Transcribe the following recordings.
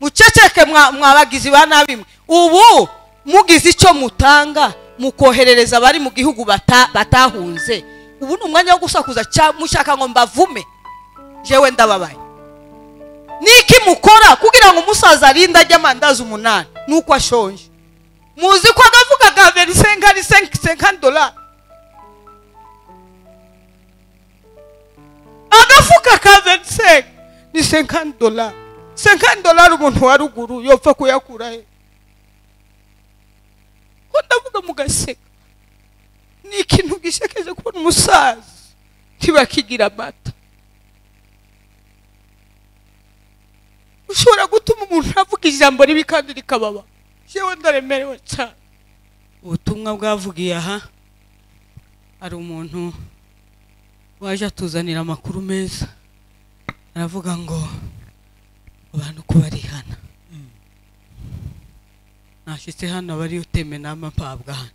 muceceke mwa- mwabagizi ba nabi ubu mugize icyo mutanga mukoherereza abari mu gihugu bata- batahunze. Ubu ni umwanya wo gusakuza mushaka ngo mbavume. Jewe ndababaye. Niki mukora? Kugira ngo umusaza arinde ajye amandazi umunani. Nuko ashonje. Muzi ko agavuga ka verisenka ari dolari agafuka ka verisenka ni senkani dolari senkani dolari umuntu wa ruguru yopfa kuyakura he ko ndavuga mugaseka. Ni ikintu gishekeje kubona umusaza ntibakigira amata ushobora gutuma umuntu avuga ijambo ribi kandi rikababa. Yewe ndaremerewe cyane. Ubutumwa bwavugiye aha hari umuntu waje atuzanira amakuru meza. Aravuga ngo abantu ko barihana nashyitse hano abari uteme nama mpabwa hano.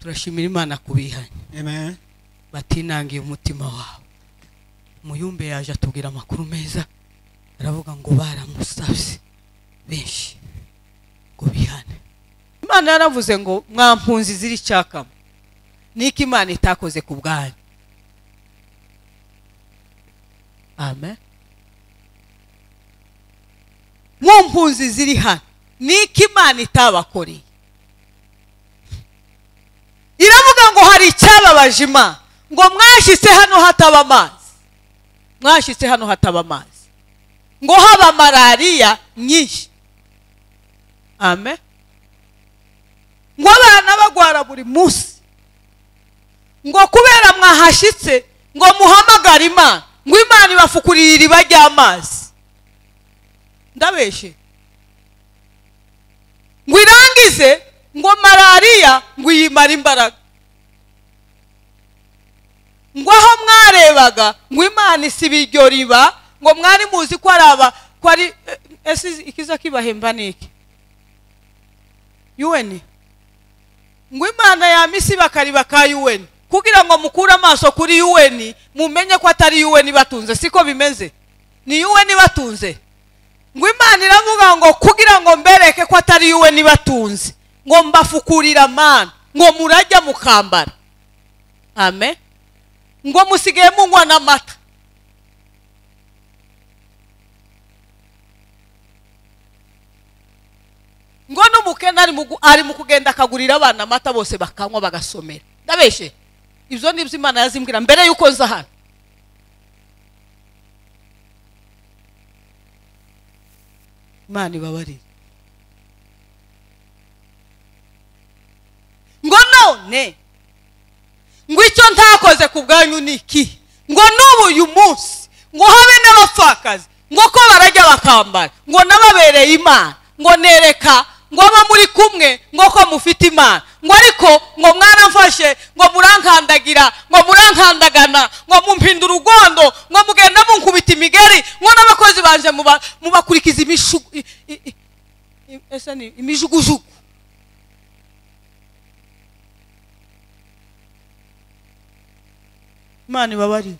Turashimira imana kubihanye Amen. batinangiye umutima wawe. Muyumbe yaje atubwira amakuru meza aravuga ngo baramusabye benshi ngo bihane. Imana yaravuze ngo mwampunzi ziri cyakamo niko imana itakoze ku bwanyu? Amen. Mu mpunzi ziri hano. Niko imana itabakoreye iravuga ngo hari icyababaje imana. Ngo mwashyitse hano hataba amazi. Mwashyitse hano hataba amazi. Ngo haba malariya nyinshi. Amen. Ngo abana bagwara buri munsi. Ngo kubera mwahashyitse ngo muhamagare imana. Ngo imana ibafukurire iriba ry'amazi. Ndabeshe ngo irangize ngo malariya ngo iyimare imbaraga. Ngo aho mwarebaga ngo imana isiba iryo riba ngo mwari muzi ko ari aba ko ari eh, ese ikiza kibahemba ni iki yuweni ngo imana yamisi bakariba ka yuweni kugira ngo mukure amaso kuri yuweni mumenye ko atari yuweni batunze siko bimeze? Ni yuweni batunze. Ngo imana iravuga ngo kugira ngo mbereke ko atari yuweni batunze ngo mbafukurire amana ngo murajya mukambara. Amen. Ngo musigaye munywa n'amata. Ngo n'umukene ari mu kugenda akagurira abana amata bose bakanywa bagasomera. Ndabeshe. Ibyo ni byo imana yazimbwira. Mbere y'uko nza hano. Imana ibabarire. Ngo none ngo icyo ntakoze ku bwanyu ni iki? Ngo n'ubu uyu munsi ngo habe n'abapfakazi ngo ko barajya bakambara ngo nababereye imana ngo nereka ngo aba muri kumwe ngo ko mufite imana. Ngo ariko ngo mwaramfashe ngo murankandagira ngo murankandagana ngo mumpinda urugondo ngo mugenda munkubita imigeri ngo n'abakozi banje muba- mubakurikiza imijugujugu. Imana ibabarire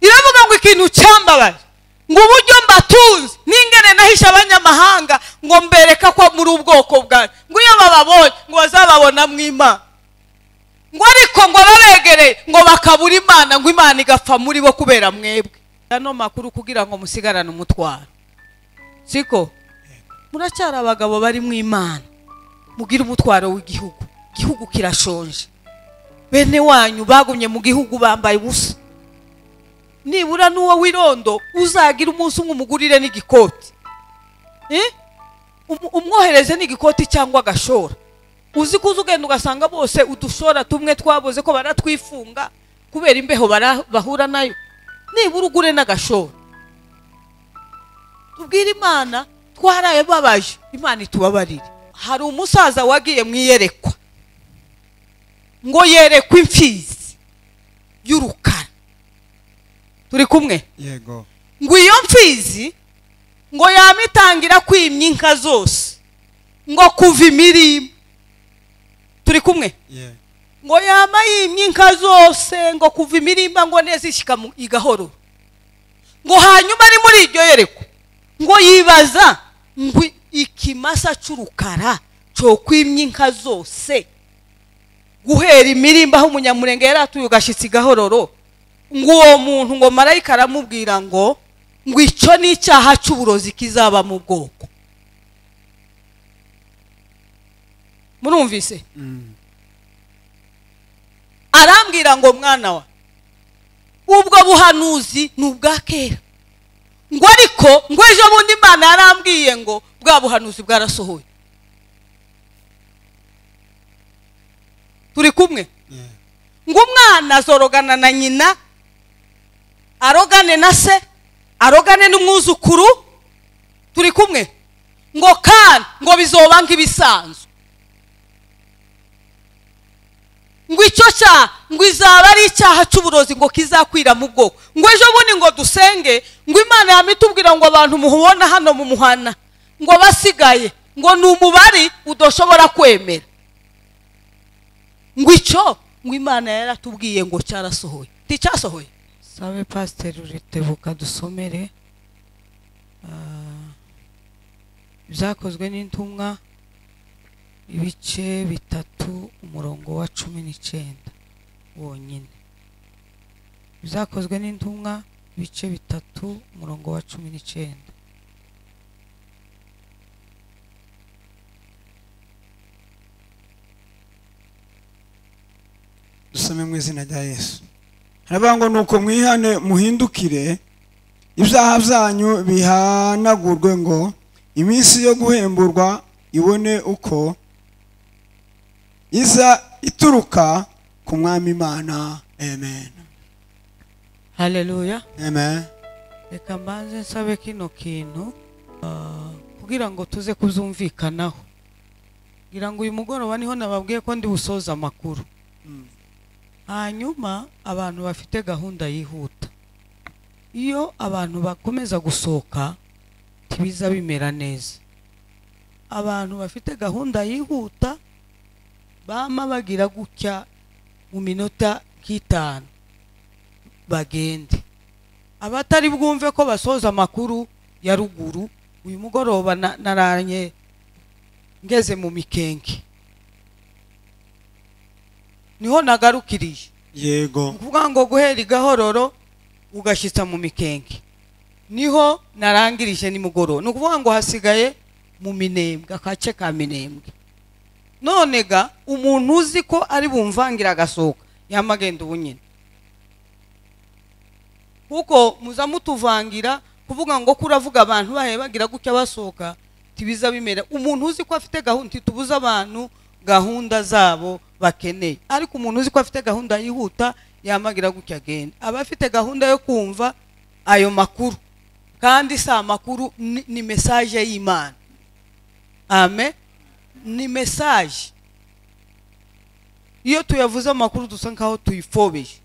iravuga ngo ikintu cyambabaje. Ngo uburyo mbatunze. N'ingene nahishe abanyamahanga ngo mbereka ko muri ubwoko bwanyu ngo iyo bababonye ngo bazababona mu imana. Ngo ariko ngo ababegereye ngo bakabura imana ngo imana igapfa muri bo kubera mwebwe. Ano makuru kugira ngo musigarane umutwaro. Siko? Muracyari abagabo bari mu imana. Mugire umutwaro w'igihugu. Igihugu kirashonje. Bene wanyu bagumye mu gihugu bambaye ubusa. Nibura n'uwo w'irondo uzagira umunsi umwe umugurire n'igikoti. Eh? Umwohereze n'igikoti cyangwa agashora. Uzi ko uza ugenda ugasanga bose udushora tumwe twaboze ko baratwifunga kubera imbeho bahura na yo. Nibura ugure n'agashora. Tubwire imana twaraye babaje. Imana itubabarire. Hari umusaza wagiye mu iyerekwa. Ngo yerekwe imfizi y'urukara. Turi kumwe? Yego. ngo iyo mfizi ngo yama itangira kwimya inka zose ngo kuva imirima. Turi kumwe? Ngo yama yimya inka zose ngo kuva imirimba ngo neza igahoro ngo hanyuma ari muri iryo yerekwa ngo yibaza ngo ikimasa cy'urukara cyokwimya inka zose. Guhera imirimba aho umunyamurenge yari atuye ugashyitsi gahororo. Ngo uwo muntu ngo marayika aramubwira ngo ngo icyo ni icyaha cy'uburozi kizaba mu bwoko. Murumvise? Arambwira ngo mwana wa ubwo buhanuzi ni ubwa kera. Ngo ariko ngo ejo bundi imana yarambwiye ngo bwa buhanuzi bwarasohoye. Turi kumwe? Ngo umwana azorogana na nyina arogane na se arogane n'umwuzukuru turi kumwe. Ngo kandi ngo bizoba nk'ibisanzwe ngo icyo cyaha ngo izaba ari icyaha cy'uburozi ngo kizakwira mu bwoko. Ngo ejo bundi ngo dusenge ngo imana yamitubwira ngo abantu muhubona hano mu muhana. Ngo basigaye ngo ni umubare udashobora kwemera. Ngo icyo? Ngo imana yaratubwiye ngo cyarasohoye. Nticyasohoye sabe pasiteri uritebuka dusomere ibyakozwe n'intumwa ibice bitatu umurongo wa cumi n'icyenda wonyine. Ibyakozwe n'intumwa ibice bitatu umurongo wa cumi n'icyenda dusome mu izina rya yesu. Haravuga ngo nuko mwihane muhindukire ibyaha byanyu bihanagurwe ngo iminsi yo guhemburwa ibone uko iza ituruka ku mwami imana. Amen. Haleluya amen. Reka mbanze nsabe kino kintu ah, kugira ngo tuze kuzumvikanaho. Kugira ngo uyu mugoroba ni ho nababwiye ko ndi busoza amakuru. Hanyuma abantu bafite gahunda yihuta. Iyo abantu bakomeza gusohoka ntibiza bimera neza. Abantu bafite gahunda yihuta bama bagira gutya mu minota nk'itanu bagende. Abatari bwumve ko basoza amakuru ya ruguru uyu mugoroba na- naranye ngeze mu mikenke. Ni ho nagarukiriye yego. Ni ukuvuga ngo guhera igahororo ugashyitsa mu mikenke. Niho narangirije nimugoroba. Ni ukuvuga ngo hasigaye mu minembwe akace ka minembwe. None ga umuntu uzi ko ari bumvangira agasohoka yamagenda ubu nyine. Kuko muza mutuvangira kuvuga ngo ko uravuga abantu bahe bagira gutya basohoka tibiza bimera. Umuntu uzi ko afite gahunda ntitubuze abantu gahunda zabo bakeneye. Ariko umuntu uzi ko afite gahunda yihuta yamagira gutya agenda aba afite gahunda yo kumva ayo makuru. Kandi sa makuru ni, mesaje y'imana ame ni mesaje iyo tuyavuze amakuru dusa nkaho tuyifobeje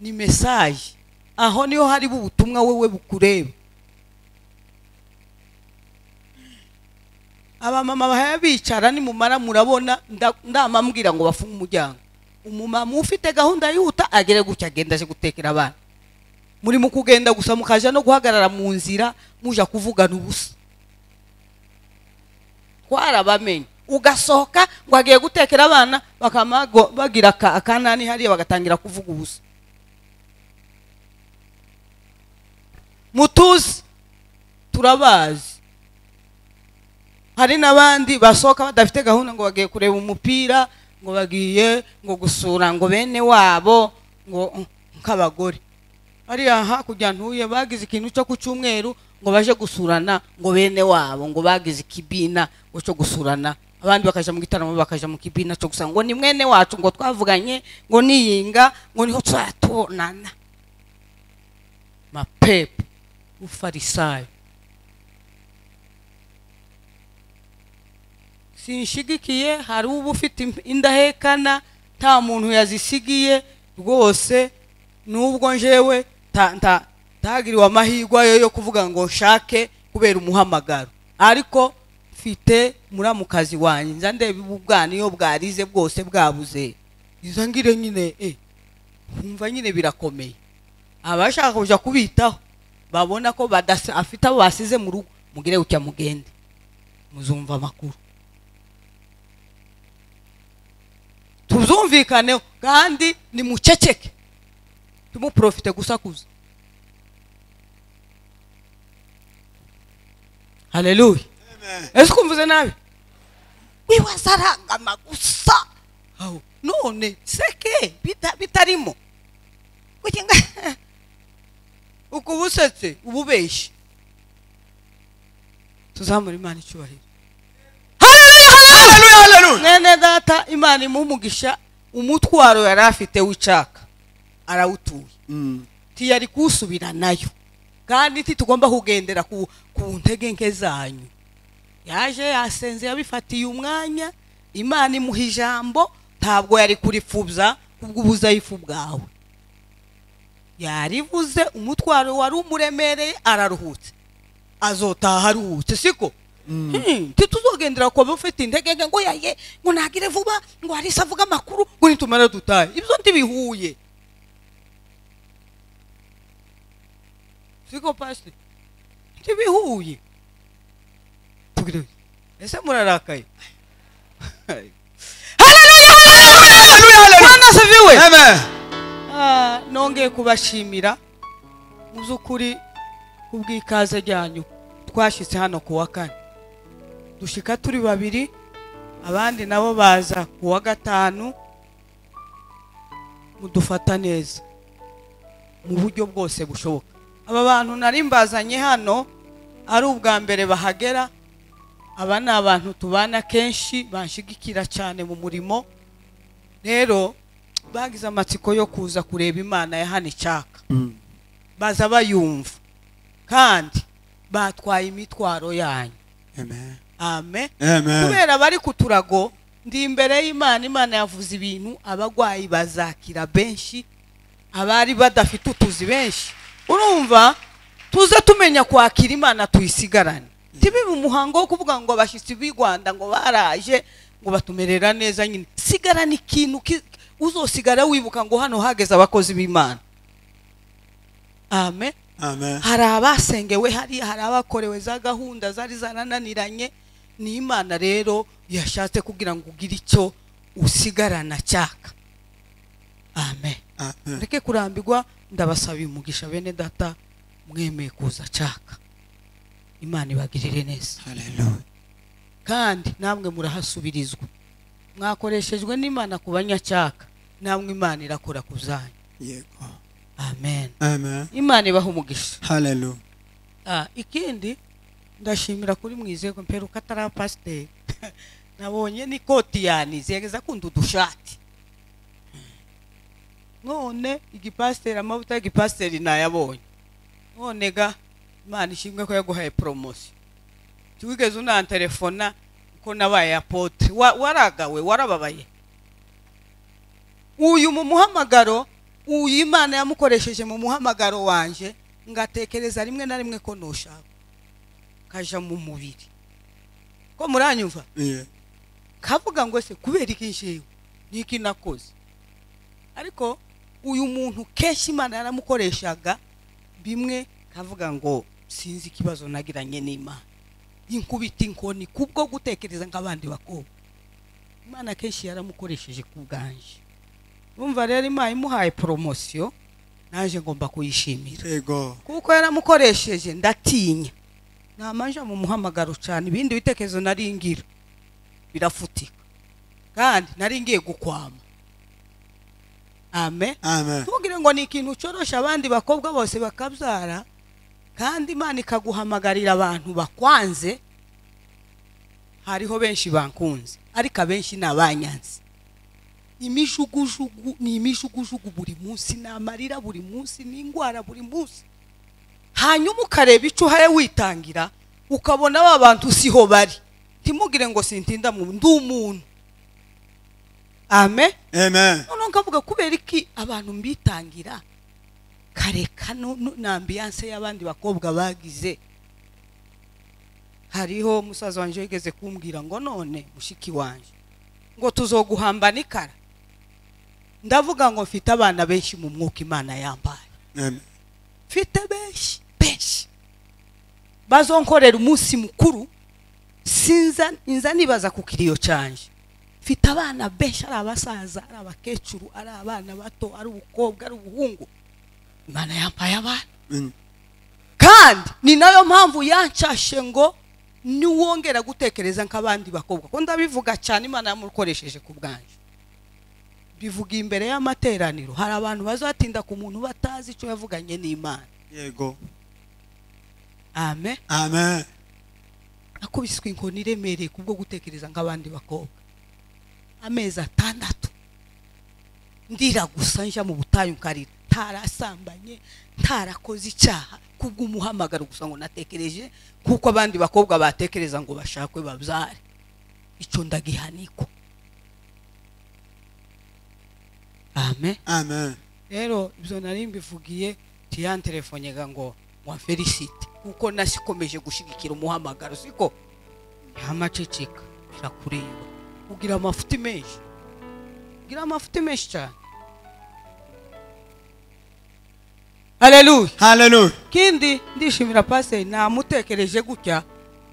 ni mesaje aho niho hari ubutumwa wewe bukureba abamama bahaya bicara nimumara murabona nda- ndamambwira ngo bafunge umuryango. Umumama ufite gahunda yihuta agere gutya agenda aje gutekera abana. Muri mu kugenda gusa mukaja no guhagarara mu nzira muja kuvugana ubusa. Twarabamenye. Ugasohoka ngo agiye gutekera abana bakamago bagira akanani hariya bagatangira kuvuga ubusa. Mutuzi. Turabazi hari n'abandi basohoka badafite gahunda ngo bagiye kureba umupira ngo bagiye ngo gusura ngo bene wabo ngo nk'abagore. Hariya hakurya ntuye bagize ikintu cyo ku cyumweru ngo baje gusurana ngo bene wabo ngo bagize ikibina ngo cyo gusurana. Abandi bakaja mu gitaramo bakaja mu kibina cyo gusa ngo ni mwene wacu ngo twavuganye ngo niyinga ngo ni ho tuzatubonana mapepe ufarisayo. Sinshigikiye hari uba ufite indahekana nta muntu yazisigiye rwose nubwo njewe ta- ta- ntagiriwe amahirwe ayo yo kuvuga ngo nshake kubera umuhamagaro. Ariko mfite muramukazi wanjye nza ndeba ubwana iyo bwarize bwose bwabuze. Izo ngire nyine eh nkumva nyine birakomeye. Abashaka kuja kubitaho babona ko afite abo basize mu rugo mugire gutya mugende. Muzumva amakuru. Tuzumvikaneho kandi nimuceceke tumuprofite gusakuza haleluya ese ukumvuze nabi wibaza arangama gusa. Aho none seke bitarimo. Ukubusetse uko ubusetse uba tuzamura imana icyubahiro mwene data imana imuha umugisha umutwaro yari afite w'icaka. Arawutuye. Mm. ntiyari kuwusubira na yo. Kandi ntitugomba kugendera ku, ntege nke zanyu. Yaje yasenze yabifatiye umwanya. Imana imuha ijambo ntabwo yari kuripfubya kubw'ubuzayifu bwawe. Yarivuze umutwaro wari umuremereye araruhutse. Azotaha aruhutse siko? Ntituzogendera kuba ufite intege ngo yaye ngo nagire vuba ngo hari avuga amakuru ngo nitumara dutahe ibyo ntibihuye siko pasi. Ntibihuye ese murarakaye haleluya Ah, nongeye kubashimira. Mu by'ukuri kubw'ikaze ryanyu. Twashyitse hano ku wa kane dushika turi babiri abandi nabo baza ku wa gatanu mudufata neza. Mu buryo bwose bushoboka. Aba bantu nari mbazanye hano ari ubwa mbere bahagera aba ni abantu tubana kenshi banshigikira cyane mu murimo. Rero bagize amatsiko yo kuza kureba imana ya hano icyaka. Mm. baza bayumva. Kandi batwaye imitwaro yanyu. Amen. Kubera bari ku turago ndi imbere y'imana imana yavuze ibintu abagwayi bazakira benshi abari badafite utuzi benshi. Urumva tuze tumenya kwakira imana tuyisigarane. Tibibe umuhango wo kuvuga ngo abashyitsi b'i rwanda ngo baraje ngo batumerera neza nyine. Sigarana ikintu ki- uzosigara wibuka ngo hano hageze abakozi b'imana. Amen. Amen. Hari abasengewe hari hari abakorewe za gahunda zari zarananiranye. Ni imana rero yashatse kugira ngo ugire icyo usigarana cyaka. Amen. Reke kurambirwa ndabasaba umugisha bene data mwemeye kuza cyaka. Imana ibagirire neza. Kandi namwe murahasubirizwa. Mwakoreshejwe n'imana ku banyacyaka namwe imana irakora ku zanyu amen. Amen. Imana ibaha umugisha. Ah, ikindi ndashimira kuri mwizego mperuka atari pasiteri nabonye n'ikoti yanize yageza akunda udushati none igipasiteri amavuta y'igipasiteri nayabonye. None ga imana ishimwe ko yaguhaye poromosiyo tiwigeze unantelefona ko nabaye apotre. Wa- waragawe warababaye. Uyu mu muhamagaro uyu imana yamukoresheje mu muhamagaro wanje ngatekereza rimwe na rimwe ko nushaka kaja mu mubiri. Ko muranyumva kavuga ngo se kubera iki nshewe niki nakoze? Ariko uyu muntu kenshi imana yaramukoreshaga bimwe kavuga ngo sinzi ikibazo nagiranye n'imana. Inkubita inkoni kubwo gutekereza nk'abandi bakobwa. Imana kenshi yaramukoresheje ku bwanje. Urumva rero imana imuhaye poromosiyo naje ngomba kuyishimira. Kuko yaramukoresheje ndatinya. Namanja mu muhamagaro cyane. Ibindi bitekerezo nari ngira. Birafutika. Kandi nari ngiye gukwama. Amen. Ntugire ngo ni ikintu cyorosha abandi bakobwa bose bakabyara kandi imana ikaguhamagarira abantu bakwanze. Hariho benshi bankunze ariko abenshi ni abanyanzi imijugujugu ni imijugujugu buri munsi ni amarira buri munsi ni indwara buri munsi. Hanyuma ukareba icyo uhaye witangira ukabona ba bantu siho bari. Ntimugire ngo sintinda mu ndi umuntu. Amen? Noneho nkavuga kubera iki abantu mbitangira? Kareka no- no- na ambiyanse y'abandi bakobwa bagize. Hariho umusaza wanjye wigeze kumbwira ngo none mushiki wanjye ngo tuzoguhamba n'ikara ndavuga ngo mfite abana benshi mu mwuka imana yambaye. Amen. Mfite benshi. Bazonkorera umunsi mukuru. Sinza nza nibaza ku kiriyo canje mfite abana benshi ari abasaza ari abakecuru ari abana bato ari ubukobwa ari ubuhungu. Imana yampaye abana. Mm. kandi ni na yo mpamvu yancashe ngo niwongera gutekereza nk'abandi bakobwa. Ko ndabivuga cyane imana yamukoresheje ku bwanjye. Bivuga imbere y'amateraniro hari abantu bazatinda ku muntu batazi icyo yavuganye n'imana. Yego. Amen. Amen. Nakubiswe inkoni iremereye kubwo gutekereza nk'abandi bakobwa. Amezi atandatu. Ndira gusa njya mu butayu nkarira ntarasambanye ntarakoze icyaha kubw'umuhamagaro gusa ngo natekereje kuko abandi bakobwa batekereza ngo bashakwe babyare. Icyo ndagihaniko. Amen. Amen. Rero ibyo nari mbivugiye tiyanterefonyega ngo wa felicite kuko nasikomeje gushyigikira umuhamagaro siko? Yamaceceka birakureba ugira amafuti menshi. Ugira amafuti menshi cyane haleluya haleluya kindi ndishimira paseri namutekereje gutya.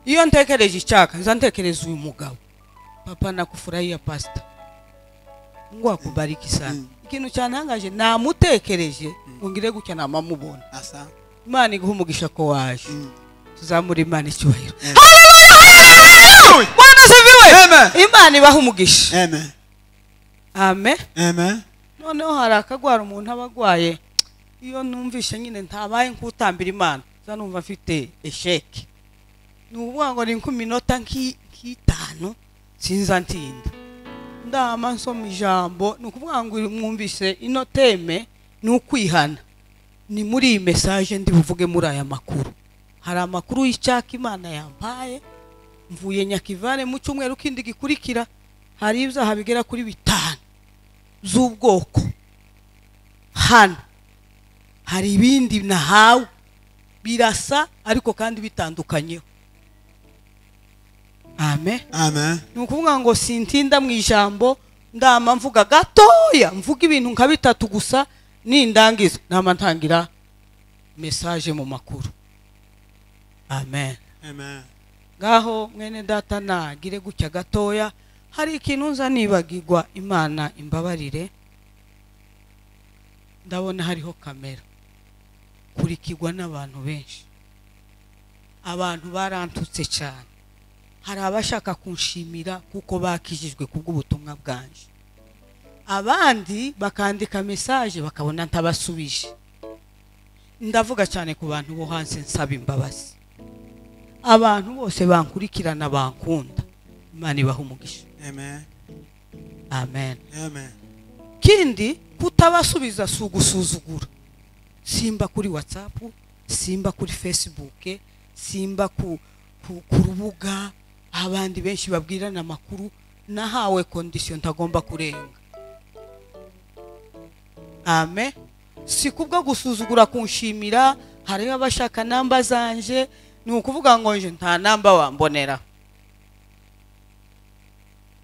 Iyo ntekereje icyaka nza ntekereza uyu mugabo. Papa nakufurahia pasita ngo akubariki sana. Mm. ikintu cyantangaje namutekereje ngo ngire gutya namamubona. Asa. Imana iguha umugisha ko waje. Mm. tuzamura imana icyubahiro. Imana ibaha umugisha amen. Noneho hari akagwara umuntu aba agwaye. Iyo numvishe nyine ntabaye nk'utambira imana za numva mfite esheke ni ukuvuga ngo ni nk'iminota nk'i- nk'itanu sinza ntinda. Ndama nsoma ijambo ni ukuvuga ngo mwumvise ino teme ni ukwihana. Ni muri iyi mesaje ndi buvuge muri aya makuru. Hari amakuru y'icyaka imana yampaye mvuye nyakivane mu cyumweru kindi gikurikira hari ibyaha bigera kuri bitanu z'ubwoko. Hano hari ibindi nahawe. Birasa ariko kandi bitandukanyeho. Amen. Amen. Ni ukuvuga ngo sintinda mu ijambo ndama mvuga gatoya mvuga ibintu nka bitatu gusa nindangiza nama ntangira mesaje mu makuru. Amen. Amen. Ngaho mwene data nagire gutya gatoya hari ikintu nza nibagirwa imana imbabarire. Ndabona hariho kamera. Kurikirwa n'abantu benshi. Abantu barantutse cyane. Hari abashaka kunshimira kuko bakijijwe kubw'ubutumwa bwanje. Abandi bakandika mesaje bakabona ntabasubije. Ndavuga cyane ku bantu bo hanze nsaba imbabazi. Abantu bose bankurikirana bankunda. Imana ibaha umugisha. Amen. Amen. Amen. Kindi kutabasubiza si ugusuzugura. Simba kuri whatsapp simba kuri facebook simba ku rubuga. Abandi benshi babwirana amakuru. Nahawe kondisiyo ntagomba kurenga. Amen. Si kubwo gusuzugura kunshimira hariho abashaka namba zanje ni ukuvuga ngo nje nta namba wambonera.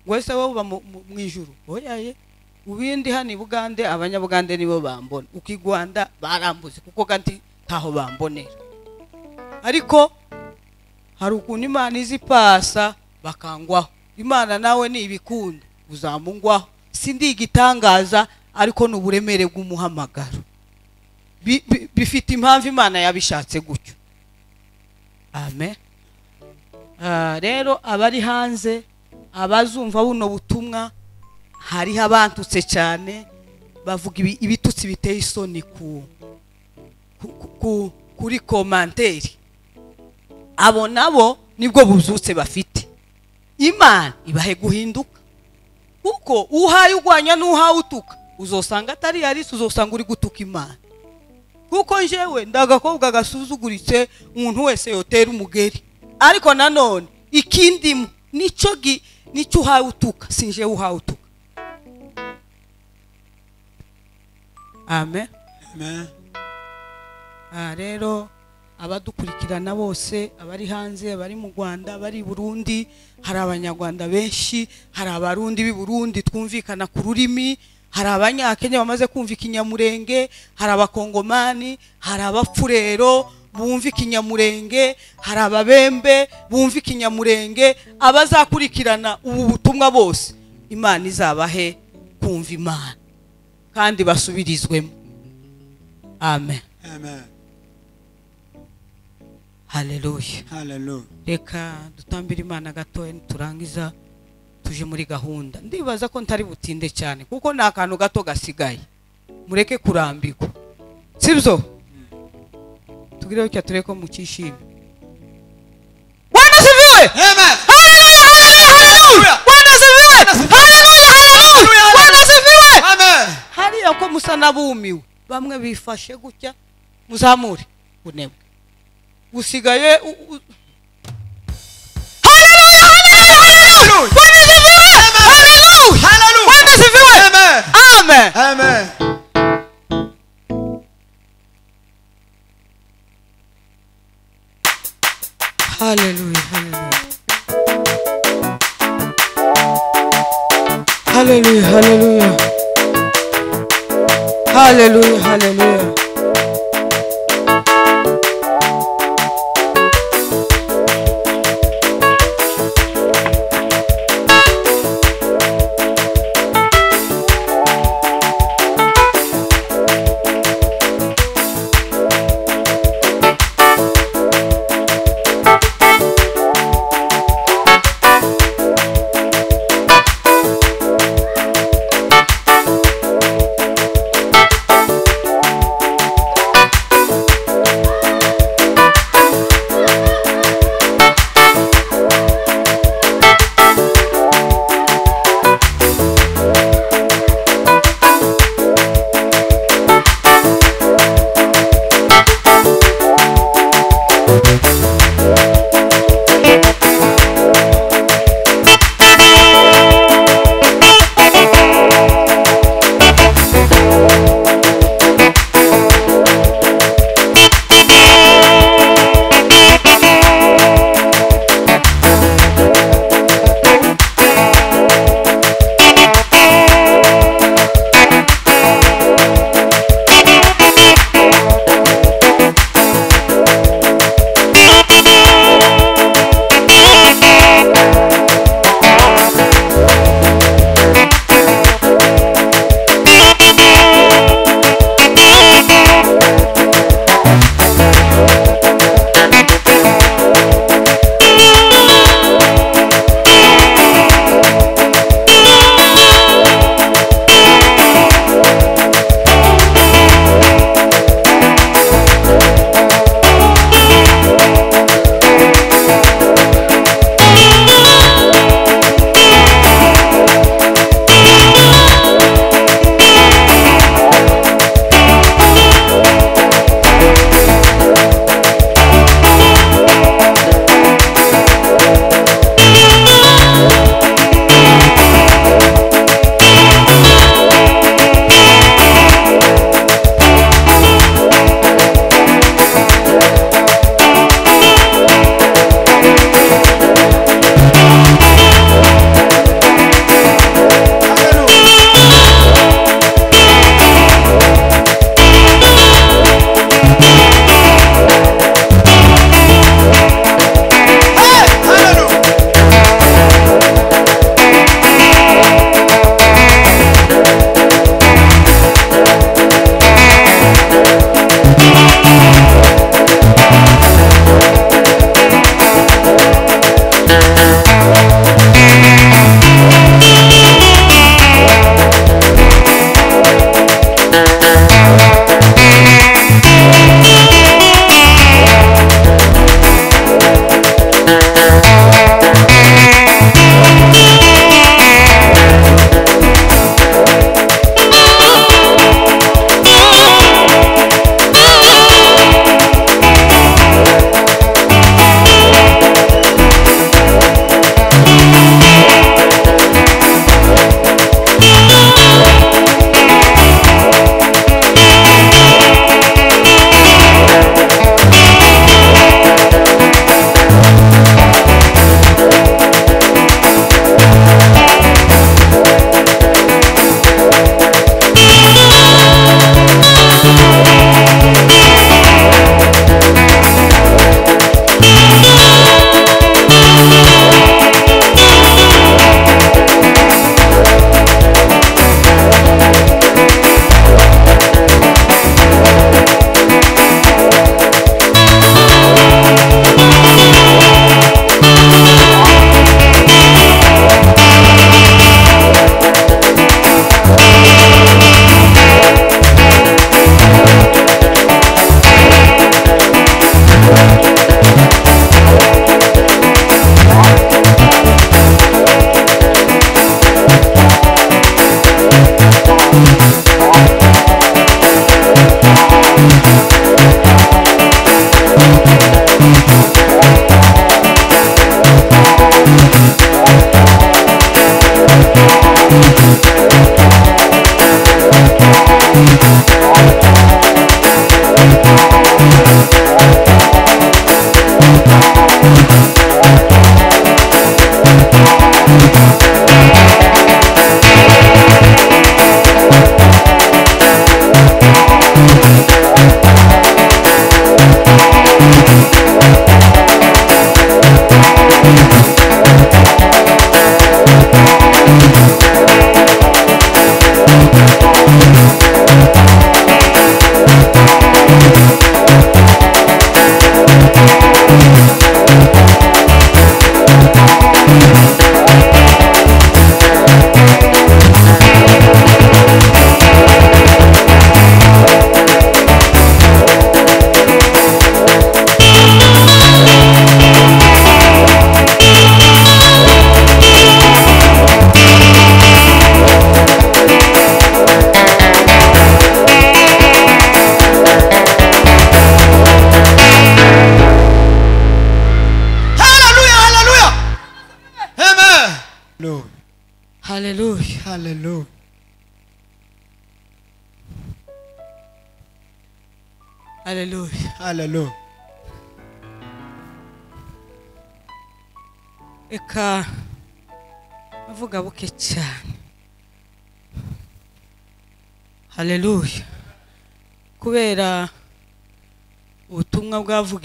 Wese wowe uba mu- ijuru. Oyaye ubindi hano i bugande abanyabugande nibo bambona. Uko i rwanda barambuze kuko kandi ntaho bambonera. Ariko hari ukuntu imana izi pasa bakangwaho. Imana nawe nibikunda uzamungwaho. Si ndi igitangaza ariko ni uburemere bw'umuhamagaro. Bi- bi- bifite impamvu imana yabishatse gutyo. Amen. Ah, rero abari hanze abazumva buno butumwa hariho abantutse cyane bavuga ibi- ibitutsi biteye isoni ku, ku, ku, ku kuri komanteri. Abo nabo ni bwo buzutse bafite. Imana ibahe guhinduka. Kuko uhaye urwanya n'uhawe utuka. Uzosanga atari yarisi uzosanga uri gutuka imana. Kuko njyewe ndagakobwa gasuzuguritse umuntu wese yotera umugeri. Ariko nanone ikindimo ni cyo gi ni cyo uhawe utuka si njyewe uhawe utuka. Amen. Amen. Aha rero abadukurikirana bose abari hanze abari mu rwanda abari i burundi hari abanyarwanda benshi hari abarundi b'i burundi twumvikana ku rurimi hari abanyakenya bamaze kumva ikinyamurenge hari abakongomani hari abapfurero bumva ikinyamurenge hari ababembe bumva ikinyamurenge abazakurikirana ubu butumwa bose. Imana izabahe kumva imana. Kandi basubirizwemo. Amen. Hallelujah. Reka dutambire imana gatoya turangiza tuje muri gahunda ndibaza ko ntari butinde cyane kuko ni akantu gato gasigaye. Mureke kurambirwa sibyo? Tugireho cya tureko mukishime bwana siviwe bwana siviwe bwana siviwe hariya ko musa n'abumiwe. Bamwe bifashe gutya. Muzamure. Bunebwe usigaye haleluya! Bwana asifiwe! Haleluya! Hallelujah. Bwana asifiwe! amen Amen. amen Haleluya, haleluya. Haleluya, haleluya. Haleluya, haleluya.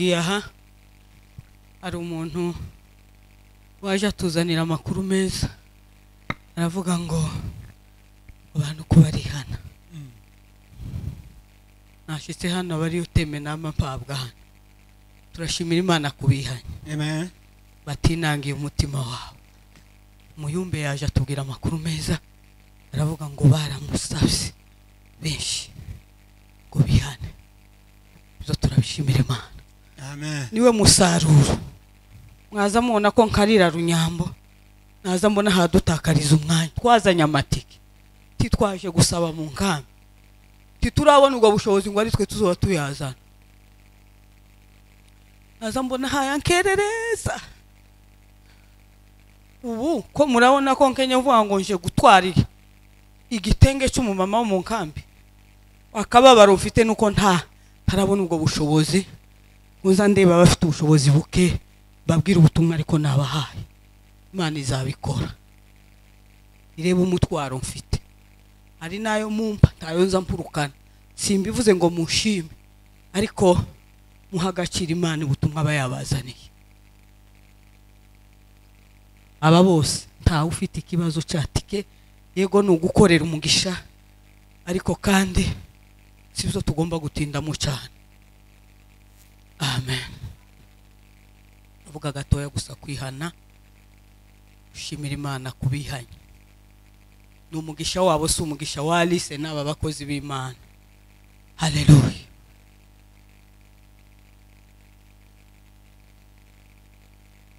Bwavugiye aha hari umuntu waje atuzanira amakuru meza. Aravuga ngo abantu ko barihana. Nashyitse hano bari uteme nama mpabwa hano turashimira imana kubihanya batinangiye umutima wawe. Muyumbe yaje atubwira amakuru meza. Aravuga ngo baramusabye benshi ngo bihane ibyo turabishimira imana Amen. Ni we musaruro mwaza mubona ko nkarira runyambo. Naza mbona hadutakariza umwanya. Twazanye amatike. Titwaje gusaba mu nkambi titurabona ubwo bushobozi ngo ari twe tuzoba tuyazana. Naza mbona hayankerereza ubu ko murabona ko nkenya vuga ngo nje gutwarira igitenge cy'umumama wo mu nkambi. Akababaro mfite nuko nta ntarabona ubwo bushobozi. Ndeba abafite ubushobozi buke babwira ubutumwa ariko nabahaye. Imana izabikora. Irebe umutwaro mfite. Hari n'ayo mumpa ntayo nza mpurukana simbivuze ngo mushime. Ariko muha agaciro imana ubutumwa aba yabazaniye. Aba bose ntawe ufite ikibazo cya tike. Yego ni ugukorera umugisha. Ariko kandi si byo tugomba gutindamo cyane. Amen. Avuga gatoya gusa kwihana ushimira imana kubihanya. Ni umugisha wabo si umugisha wa alice n'aba bakozi b'imana. Haleluya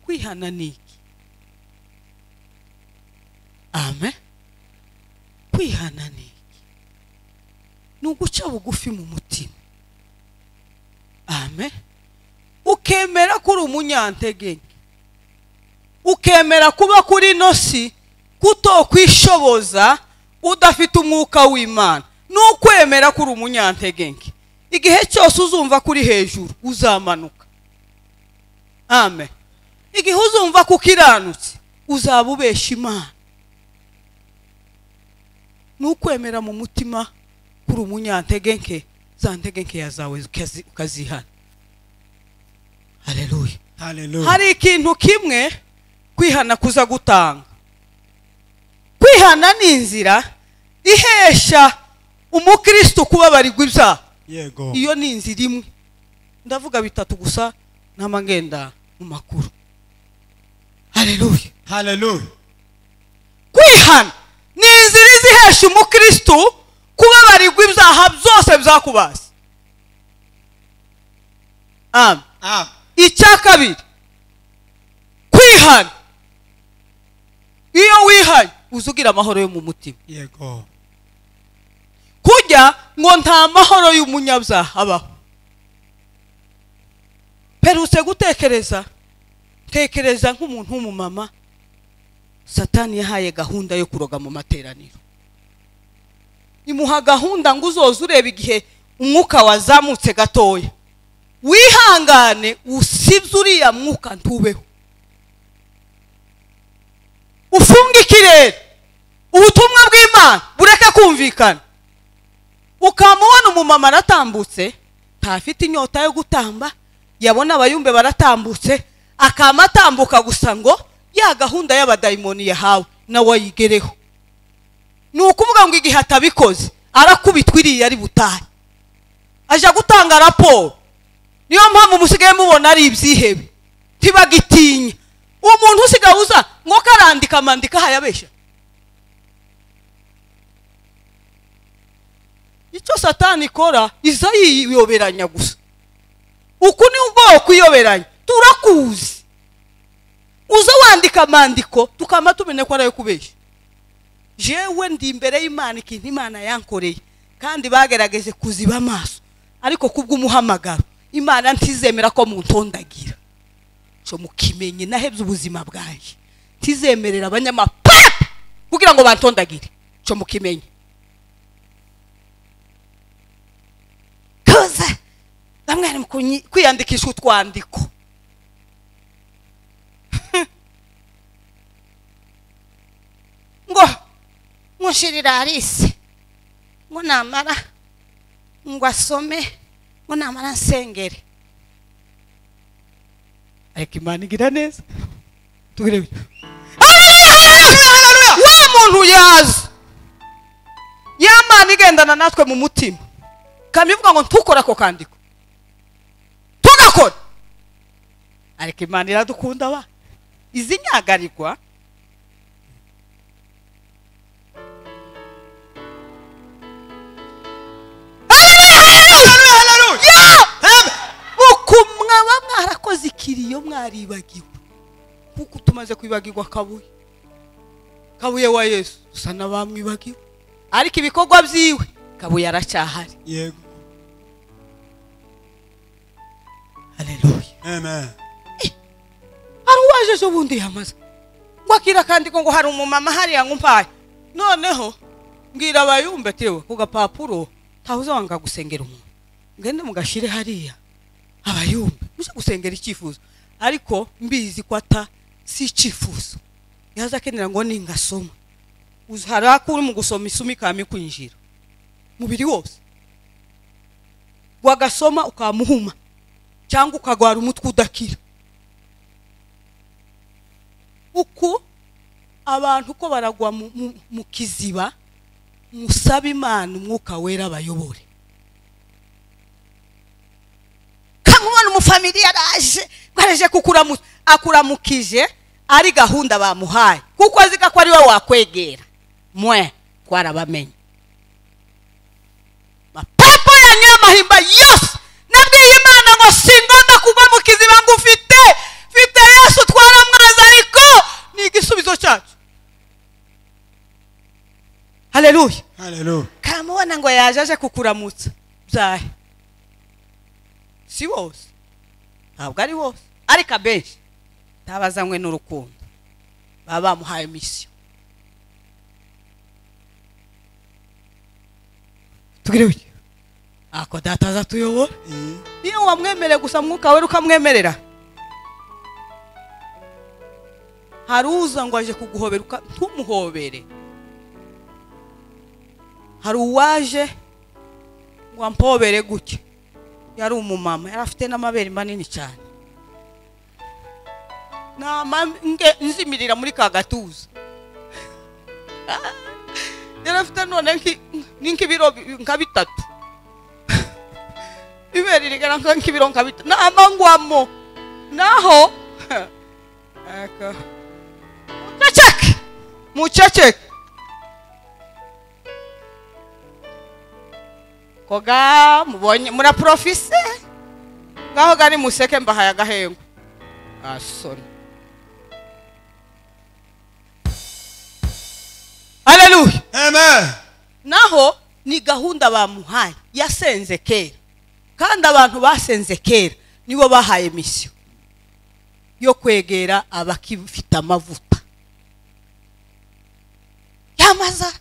kwihana ni iki? Amen. Kwihana ni iki? Ni uguca bugufi mu mutima. Amen. Ukemera ko uri umunyantegenge ukemera kuba kuri ino si kutokwishoboza udafite umwuka w'imana. Ni ukwemera ko uri umunyantegenge igihe cyose uzumva ko uri hejuru uzamanuka. Amen. Igihe uzumva ko ukiranutse uzaba ubesha imana. Ni ukwemera mu mutima ko uri umunyantegenke za ntegenke zawe ukazi- ukazihana. Hari ikintu kimwe kwihana kuza gutanga. Kwihana ni inzira ihesha umukristo kubabarirwa ibyaha. Yego. iyo ni inzira imwe. Ndavuga bitatu gusa ntama ngenda mu makuru. Haleluya Hallelujah. kwihana ni inzira izihesha umukristo kubabarirwa ibyaha byose byakubase amen. Ah. Icya kabiri kwihana. Iyo wihanye uza ugira amahoro yo mu mutima. Yego. kujya ngo nta mahoro y'umunyabyaha abaho. Perutse gutekereza tekereza nk'umuntu w'umumama. Satani yahaye gahunda yo kuroga mu materaniro. Imuha gahunda ngo uzoze ureba igihe umwuka wazamutse gatoya. Wihangane usibye uriya mwuka ntubeho. Ufunge ikirere ubutumwa bw'imana bureke kumvikana. Ukamubona umumama aratambutse ntafite inyota yo gutamba yabona abayumbe baratambutse akama atambuka gusa ngo ya gahunda y'abadayimoni yahawe nawe ayigereho. Ni ukuvuga ngo igihe atabikoze arakubitwa iriya ari butahe. Aja gutanga raporo. Niyo mpamvu musigaye mubona ari ibyihebe ntibagitinya umuntu usigaye uza ngo karandika amandika hayabeshya icyo satani ikora iza yiyoberanya gusa uku ni ubwoko iyoberanya turakuzi uza wandika amandiko tukaba tumenya ko ari ayo kubeshya jewe ndi imbere y'imana ikintu imana yankoreye kandi bagerageje kuziba amaso ariko kubw'umuhamagaro imana ntizemera ko muntondagira cyo mukimenye nahebye ubuzima bwanjye ntizemerera abanyamapapa kugira ngo bantondagire. Cyo mukimenye koza bamwe kunyi- kwiyandikisha utwandiko. Ngo nkushirira arise ngo namara ngo asome. Ngo namara nsengere. Ariko imana igira neza. Tugire wa muntu yaza ya mana igendana natwe mu mutima. Kandi ivuga ngo ntukore ako kandiko. Tugakora. Ariko imana iradukunda wa? Izi nyagarirwa mwarakoze ikiriyo mwaribagiwe. Kuko tumaze kwibagirwa kabuye. Kabuye wa yesu usa n'abamwibagiwe. Ariko ibikorwa byiwe kabuye aracyahari yego. Amen. hari uwaje ejo bundi yamaze. Ngo akira kandi ngo hari umumama hariya ngo mpaye noneho mbwira abayumbe tewe ku gapapuro ntawe wanga gusengera umuntu. Ngende mugashire hariya abayumbe muje gusengera icyifuzo ariko mbizi ko ata si icyifuzo yaza akenera ngo ningasoma. Uzi hari ako uri mu gusoma isumi ikame kwinjira mubiri wose. Wagasoma ukamuhuma cyangwa ukagwara umutwe udakira. Uku abantu ko baragwa mu kiziba musaba imana umwuka wera abayobore kamubona umufamiliya araje araje kukuramutsa akuramukije ari gahunda bamuhaye kuko azi ko ari we wakwegera. Mwe twarabamenye mapepo ya nyamahimba yose nabwiye imana ngo singomba kugwa mu kiziba ngo ufite mfite yesu twaramwaza ariko ni igisubizo cyacu haleluya haleluya kamubona ngo yaje aje kukuramutsa byahe si bose ntabwo ari wose ariko abenshi ntabazanywe n'urukundo baba bamuhaye misiyo tugire bityo ako data tuyobora. Iyo wamwemereye gusa mwuka wera ukamwemerera. Hari uza ngo aje kuguhobera ntumuhobere. Hari uwaje ngo ampobere gutya yari umumama yari afite n'amabere manini cyane. Nzimirira muri ka gatuza. Yari afite none nk'ibiro nka bitatu. Ibere rigana nk'ibiro nka bitatu. Nama ngwamo naho? Muceceke. Muceceke koga mubonye muraprofise. Ngaho gani museke mbahaye agahengo asoni haleluya Amen. naho ni gahunda bamuhaye. Yasenze kera. Kandi abantu basenze kera nibo bahaye misiyo yo kwegera abakifite amavuta. Aramamaza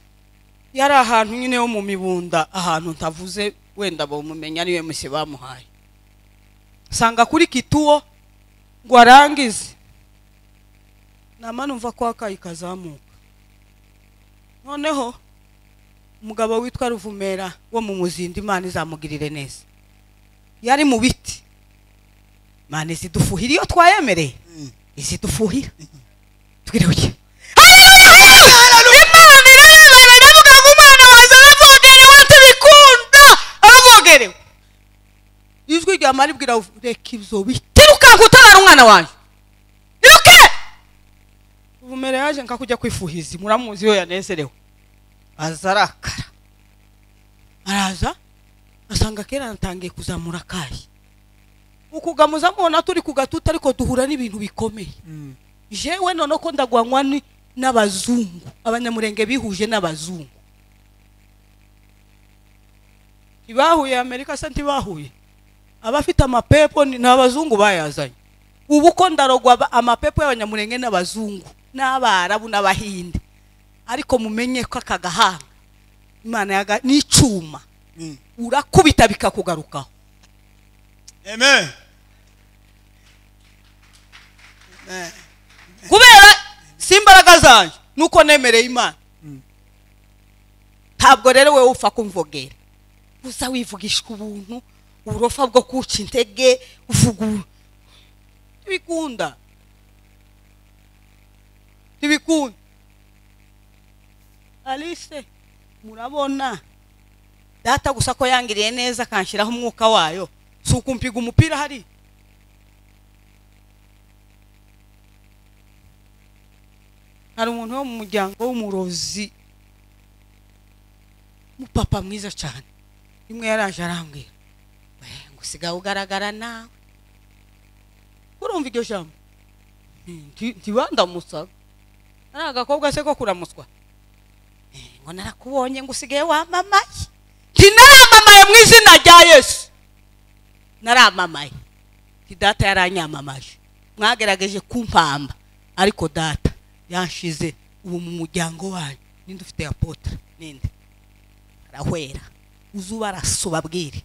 yari ahantu nyine ho mu mibunda ahantu ntavuze wenda bamumenya ari we musi bamuhaye. Sanga kuri kituwo ngo arangize. Numva ko akayi kazamuka. Noneho umugabo witwa ruvumera wo mu muzindi imana izamugirire neza. Yari mu biti. Imana izidufuhira iyo twayemereye? Izidufuhira tugire ijwi rya mari bwira reka ibyo bitiruka gutabara umwana wanjye iruke ubumere yaje nka kujya kwifuhiza muramuzi iyo yanezerewe aza arakara araza asanga kera natangiye kuzamura akayi ukugamuza mubona turi ku gatuta ariko duhura n'ibintu bikomeye. Jewe none ko ndagwanywa n'abazungu abanyamurenge bihuje n'abazungu. Ntibahuye amerika se ntibahuye abafite amapepo ni abazungu bayazanye. Ubu ko ndarogwa amapepo y'abanyamurenge n'abazungu n'abarabu n'abahinde. Ariko mumenye ko aka gahanga. Imana yaga n'icuma. Urakubita bikakugarukaho. Kubera si imbaraga zanjye nuko nemereye imana. Ntabwo rero wowe upfa kumvogera. Uza wivugishwa ubuntu uburofa bwo kuca intege uvugura. Ntibikunda. Ntibikunda. Alice murabona? Data gusa ko yangiriye neza akanshyiraho umwuka wayo. Si ukumpiga umupira hari? Hari umuntu wo mu muryango w'umurozi. Umupapa mwiza cyane imwe yaraje arambwira. "We, ngo usigaye ugaragara nawe urumva iryo jambo? Nti- ntibandamusaga ari agakobwa se ko kuramuswa Eh, ngo narakubonye ngo usigaye wamamaye nti naramamaye mu izina rya yesu. Naramamaye. Data yaranyamamaje mwagerageje kumpamba ariko data yanshize ubu mu muryango wanyu. Ninde ufite apotre ninde? Arahwera. Uzuba arasuba abwire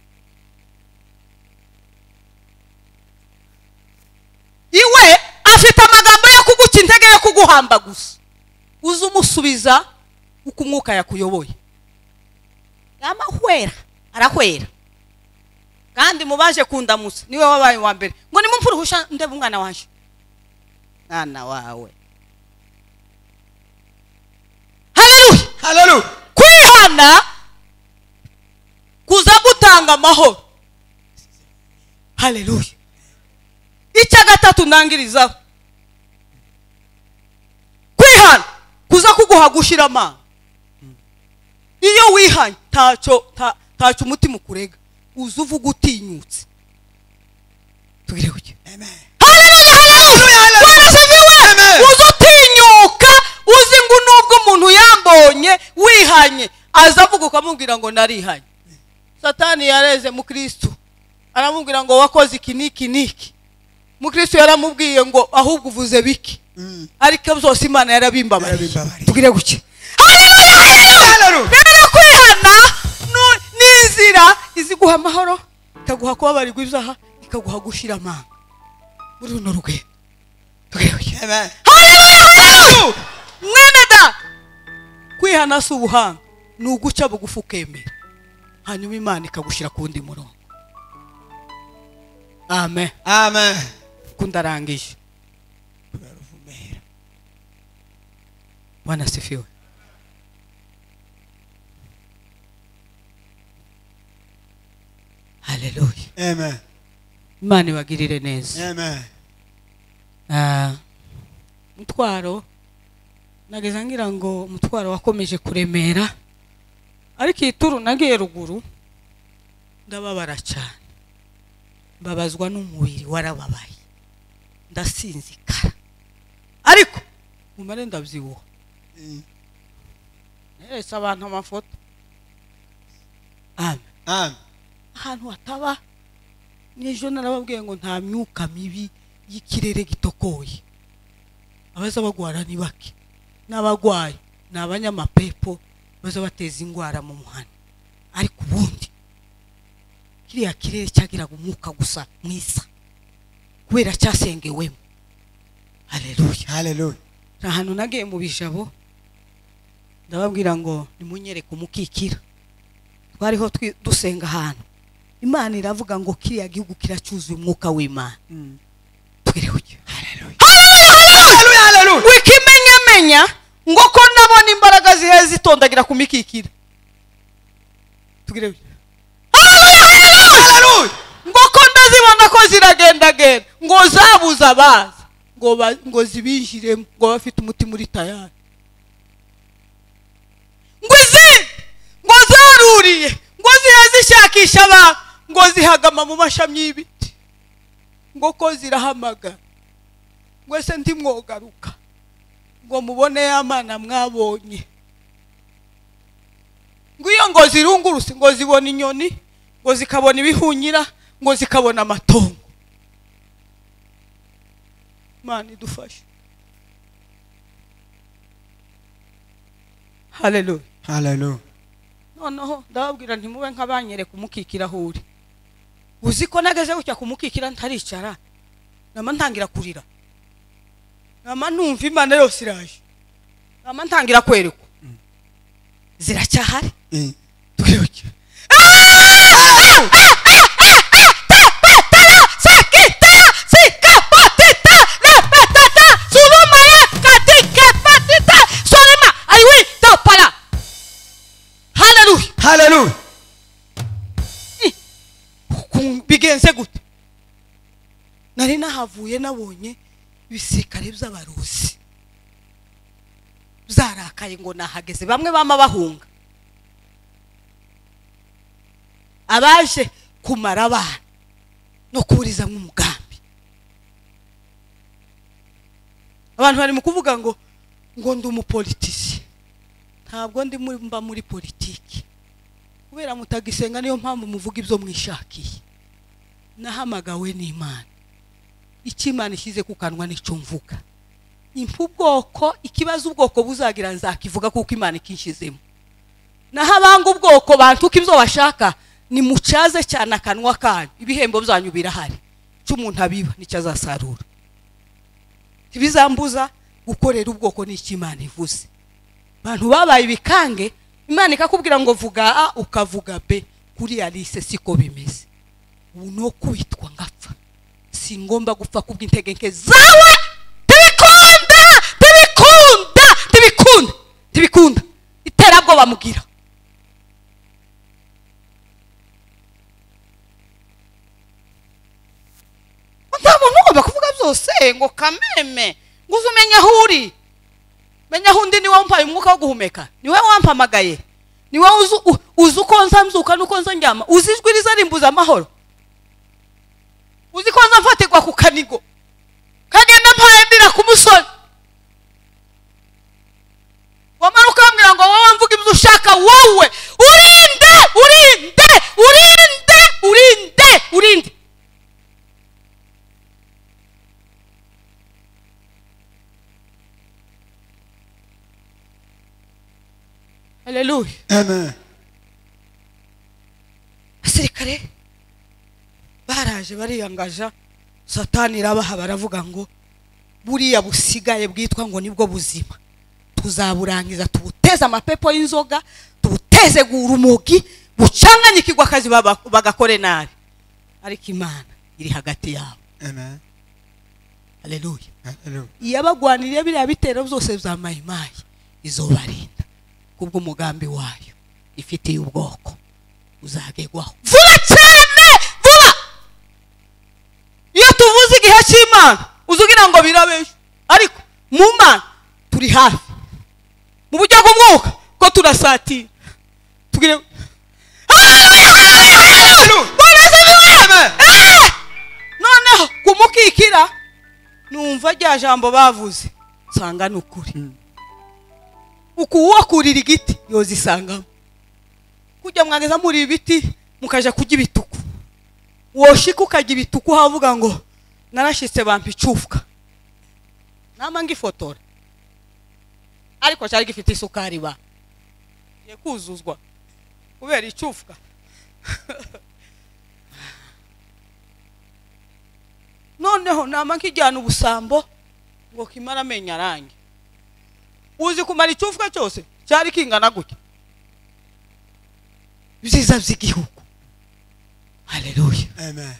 iwe afite amagambo yo kuguca intege yo kuguhamba gusa. Uze umusubiza uko umwuka yakuyoboye. Yamahwera arahwera kandi mubaje kundamutsa niwe wabaye uwa mbere. Ngo nimumfuruhusha ndebe umwana wanje mwana wawe. Haleluya! Haleluya! Kwihana kuza gutanga amahoro. Haleluya icya gatatu ndangirizaho kwihana. Kuza kuguha gushira amanga. Iyo wihanye ntacyo nta- ntacyo umutima ukurega. Uza uvuga utinyutse. Amen. Amen. uzi utinyuka. Uzi ngo nubwo umuntu yambonye wihanye. Aza avuga ukamubwira ngo narihanye. Satani yareze mukristo aramubwira ngo wakoze iki n'iki n'iki. Mukristo yaramubwiye ngo ahubwo uvuze biki? Mm. ariko byose imana yarabimbabariye tugire guke rero kwihana ni inzira iziguha amahoro ikaguha kubabarirwa ibyaha ikaguha gushira amanga. Muri runo rugendo tugire guke mwene da! Kwihana si ubuhanga ni uguca bugufi ukemera. Hanyuma imana ikagushyira ku wundi murongo. Amen. Amen. Ko ndarangije Turavumera. bwana asifiwe. Haleluya amen. Imana ibagirire neza. Amen. Ah, mutwaro nageza ngira ngo umutwaro wakomeje kuremera ariko iyi turu nagiye ruguru ndababara cyane. Mbabazwa n'umubiri warababaye. Ndasinzikara. Ariko mumare ndabyibuha. Mm. neretse abantu amafoto. Ahantu hataba n'ejo narababwiye ngo nta myuka mibi y'ikirere gitokoye. Abaza bagwara ni bake. N'abagwayi ni abanyamapepo baza bateza indwara mu muhanda ariko ubundi kiriya kirere cyagiraga umwuka gusa mwiza kubera cyasengewemo haleluya nta hantu nagiye mu bijabo. Ndababwira ngo nimunyereke umukikira twariho dusenga ahantu. Imana iravuga ngo kiriya gihugu kiracyuzuye umwuka w'imana. Haleluya wikimenyamenya ngo ko nabona imbaraga zihe zitondagira ku mikikira ngo ko ndazibona ko ziragendagenda ngo zabuze abaza ngo ba- ngo bafite umutima uri tayari ngo izindi ngo zaruriye ngo zihe zishakisha abantu ngo zihagama mu mashami y'ibiti. Ngo ko zirahamagara. Ngo ese ntimwogaruka ngo mubone ya mana mwabonye. Ngo iyo ngo zirungurutse ngo zibona inyoni ngo zikabona ibihunyira ngo zikabona amatongo. Imana idufashe haleluya haleluya noneho ndababwira ntimube nk'abanyereka umukikira aho uri uzi ko nageze gutya kumukikira ntaricara? Nama ntangira kurira. Nama numva imana yose iraje. Nama ntangira kwerekwa ziracyahari? Eh. twibuke haleluya bigenze gute. Nari nahavuye nabonye ibisikare by'abaruzi zarakaye ngo nahageze. Bamwe bama bahunga. Abaje kumara abana no kuburizamo umugambi. Abantu bari mu kuvuga ngo ngo ndi umupolitisi ntabwo ndi mba muri politiki. Kubera mutagisenga niyo mpamvu muvuga ibyo mwishakiye. Nahamagawe n'imana. Icyo imana ishyize ku kanwa ni cyo mvuga. Impa ubwoko ikibazo ubwoko buzagira nzakivuga kuko imana ikinshizemo naho abanga ubwoko bantuka ibyo bashaka nimucaze cyane akanwa kanyu. Ibihembo byanyu birahari. Icyo umuntu abiba ni cyo azasarura. Ntibizambuza gukorera ubwoko n'icyo imana ivuze. Abantu babaye ibikange imana ikakubwira ngo vuga a ukavuga b kuri alice siko bimeze. Ni kwitwa ngapfa. Si ngomba gupfa kubw'intege nke zawe. Ntibikunda ntibikunda tibikunda ntibikunda iterabwoba mugira. Nta muntu ugomba kuvuga byose ngo kameme ngo uze aho uri menya aho undi ni we wampaye umwuka wo guhumeka ni we wampamagaye ni we uzi uko nza mzuka n'uko nza ndyama uzi ijwi riza rimbuza amahoro. Uzi ko nza mfatirwa ku kanigo. Kagenda mpaye ndira ku musore wamara ukambwira ngo wowe mvuga ibyo ushaka wowe. Urinde urinde urinde urinde urinde. Haleluya amen. Abasirikare baraje bariyangaja satani irabaha baravuga ngo buriya busigaye bwitwa ngo nibwo buzima. Tuzaburangiza tubuteze amapepo y'inzoga tubuteze urumogi bucanganyikirwa akazi baba- bagakore nabi. Ariko imana iri hagati yabo. Amen. Haleluya iyo abagwaniriye biriya bitero byose bya mayimayi izobarinda kubw'umugambi wayo. Ifitiye ubwoko. Uzagerwaho vuba cyane vuba iyo tuvuze igihe cy'imana uzugira ngo birabeshye ariko mu mana turi hafi. Mu buryo bw'umwuka ko turasatira. Tugire Eh! noneho kumukikira numva rya jambo bavuze. Nsanga ni ukuri ukuwakurira igiti yozisangamo. Kujya mwageza muri ibiti mukaja kurya ibituku. Woshika ukajya ibituku havuga ngo narashitse bampa icufwa nama ngifotora. Ariko cyari gifite isukari ba. Giye kuzuzwa. Kubera icufwa noneho nama nkijyana ubusambo ngo kimara amenyo arange uzi kumara icufwa cyose cyari kingana gutya byiza by'igihugu haleluya Amen.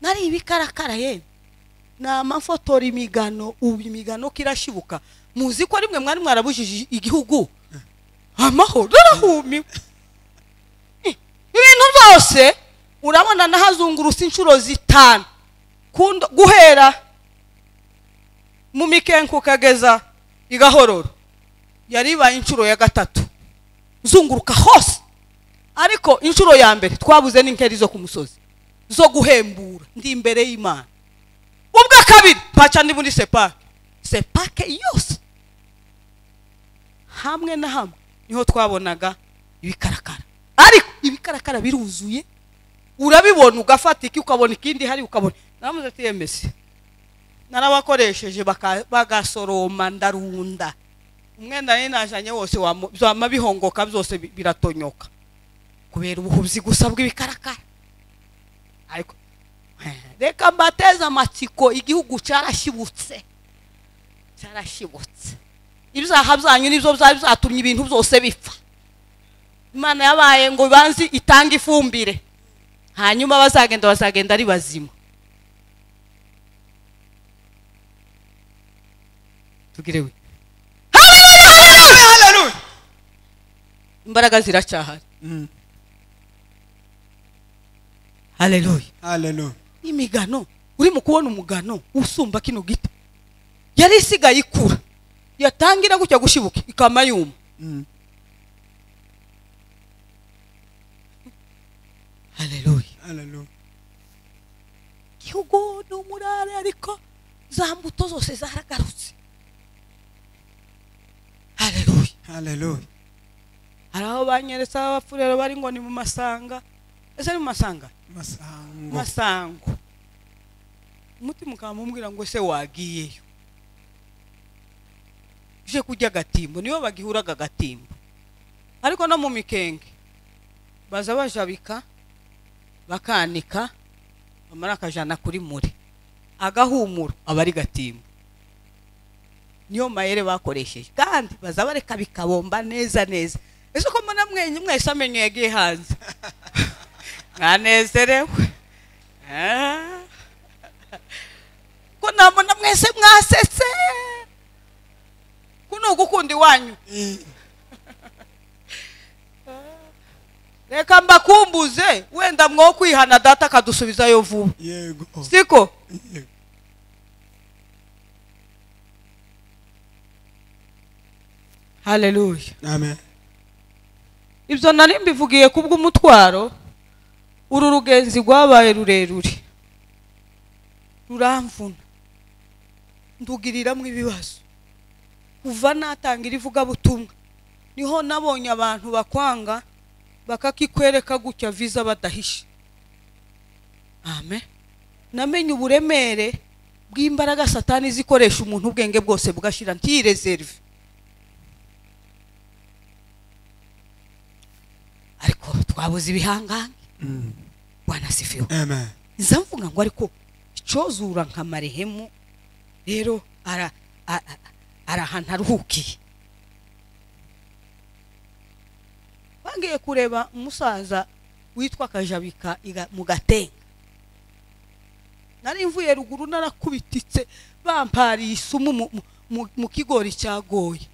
nari ibikarakara ye ni amafotora imigano ubu imigano kirashibuka muzi ko rimwe mwari mwarabujije igihugu amahoro arahumiwe Eh, ibintu byose urabona nahazungurutse inshuro zitanu Kundo- guhera mu mikenke ukageza i gahororo. Yari ibaye inshuro ya gatatu. Zunguruka hose. Ariko inshuro ya mbere twabuze n'inkeri zo ku musozi. Zo guhembura. Ndi imbere y'imana. Ubwa kabiri paca ndi muri sepake. Sepake yose. Hamwe na hamwe ni ho twabonaga ibikarakara. Ariko ibikarakara biruzuye. Urabibona ugafata iki ukabona ikindi hari ukabona. Naramuze ati narabakoresheje bagasoroma ndarunda. Umwenda nari najanye wose byama bihongoka byose bi- biratonyoka. Kubera ubuhubyi gusa bw'ibikarakara ariko eh, reka mbateze amatsiko igihugu cyarashibutse. Cyarashibutse. Ibyaha byanyu ni byo byari byatumye ibintu byose bipfa. Imana yabaye ngo banzi itange ifumbire. Hanyuma bazagenda bazagenda ari bazima. Tugire we Hallelujah. imbaraga ziracyahari Mm. haleluya Hallelujah. imigano urimo kubona umugano usumba kino giti yari isigaye ikura yatangira gutya gushibuka ikama yuma Mm. haleluya Hallelujah. igihugu ni umurare ariko za mbuto zose zaragarutse haleluya Hallelujah. hari aho banyeretse abapfurero bari ngo ni mu masanga. Ese ni mu masanga? Masango. umutima ukaba mubwira ngo se wagiyeyo? Uje kurya agatimbo. Nibo bagihuraga agatimbo. Ariko no mu mikenge baza bajabika bakanika bamara akajana kuri muri. Agahumura aba ari gatimbo. Niyo mayere bakoresheje. Kandi baza bareka bikabomba neza neza. Ese ko mbona mwenye mwese amenyo yagiye hanze. Mwanezerewe. Ah. ko nabona mwese mwasetse kuno ugukunda iwanyu Eh. reka mbakumbuze wenda mwo kwihana data akadusubizayo vuba. Siko haleluya Amen. ibyo nari mbivugiye kubw'umutwaro uru rugenzi rwabaye rurerure. Ruramvuna. Ndugiriramwo ibibazo. Kuva natangira ivugabutumwa ni ho nabonye abantu bakwanga bakakikwereka gutya viza badahishe. Amen. Namenye uburemere bw'imbaraga satani zikoresha umuntu ubwenge bwose bugashira ntiyireserve ariko twabuze ibihangange. Mm. bwana sifiwe nza mvuga ngo ariko icozura nka marehemu rero ara ari ahantu aruhukiye. Bangiye kureba umusaza witwa kajabika mu gatenga. Nari mvuye ruguru narakubititse bampariye isumu mu- mu- mu- mu kigori cyagoye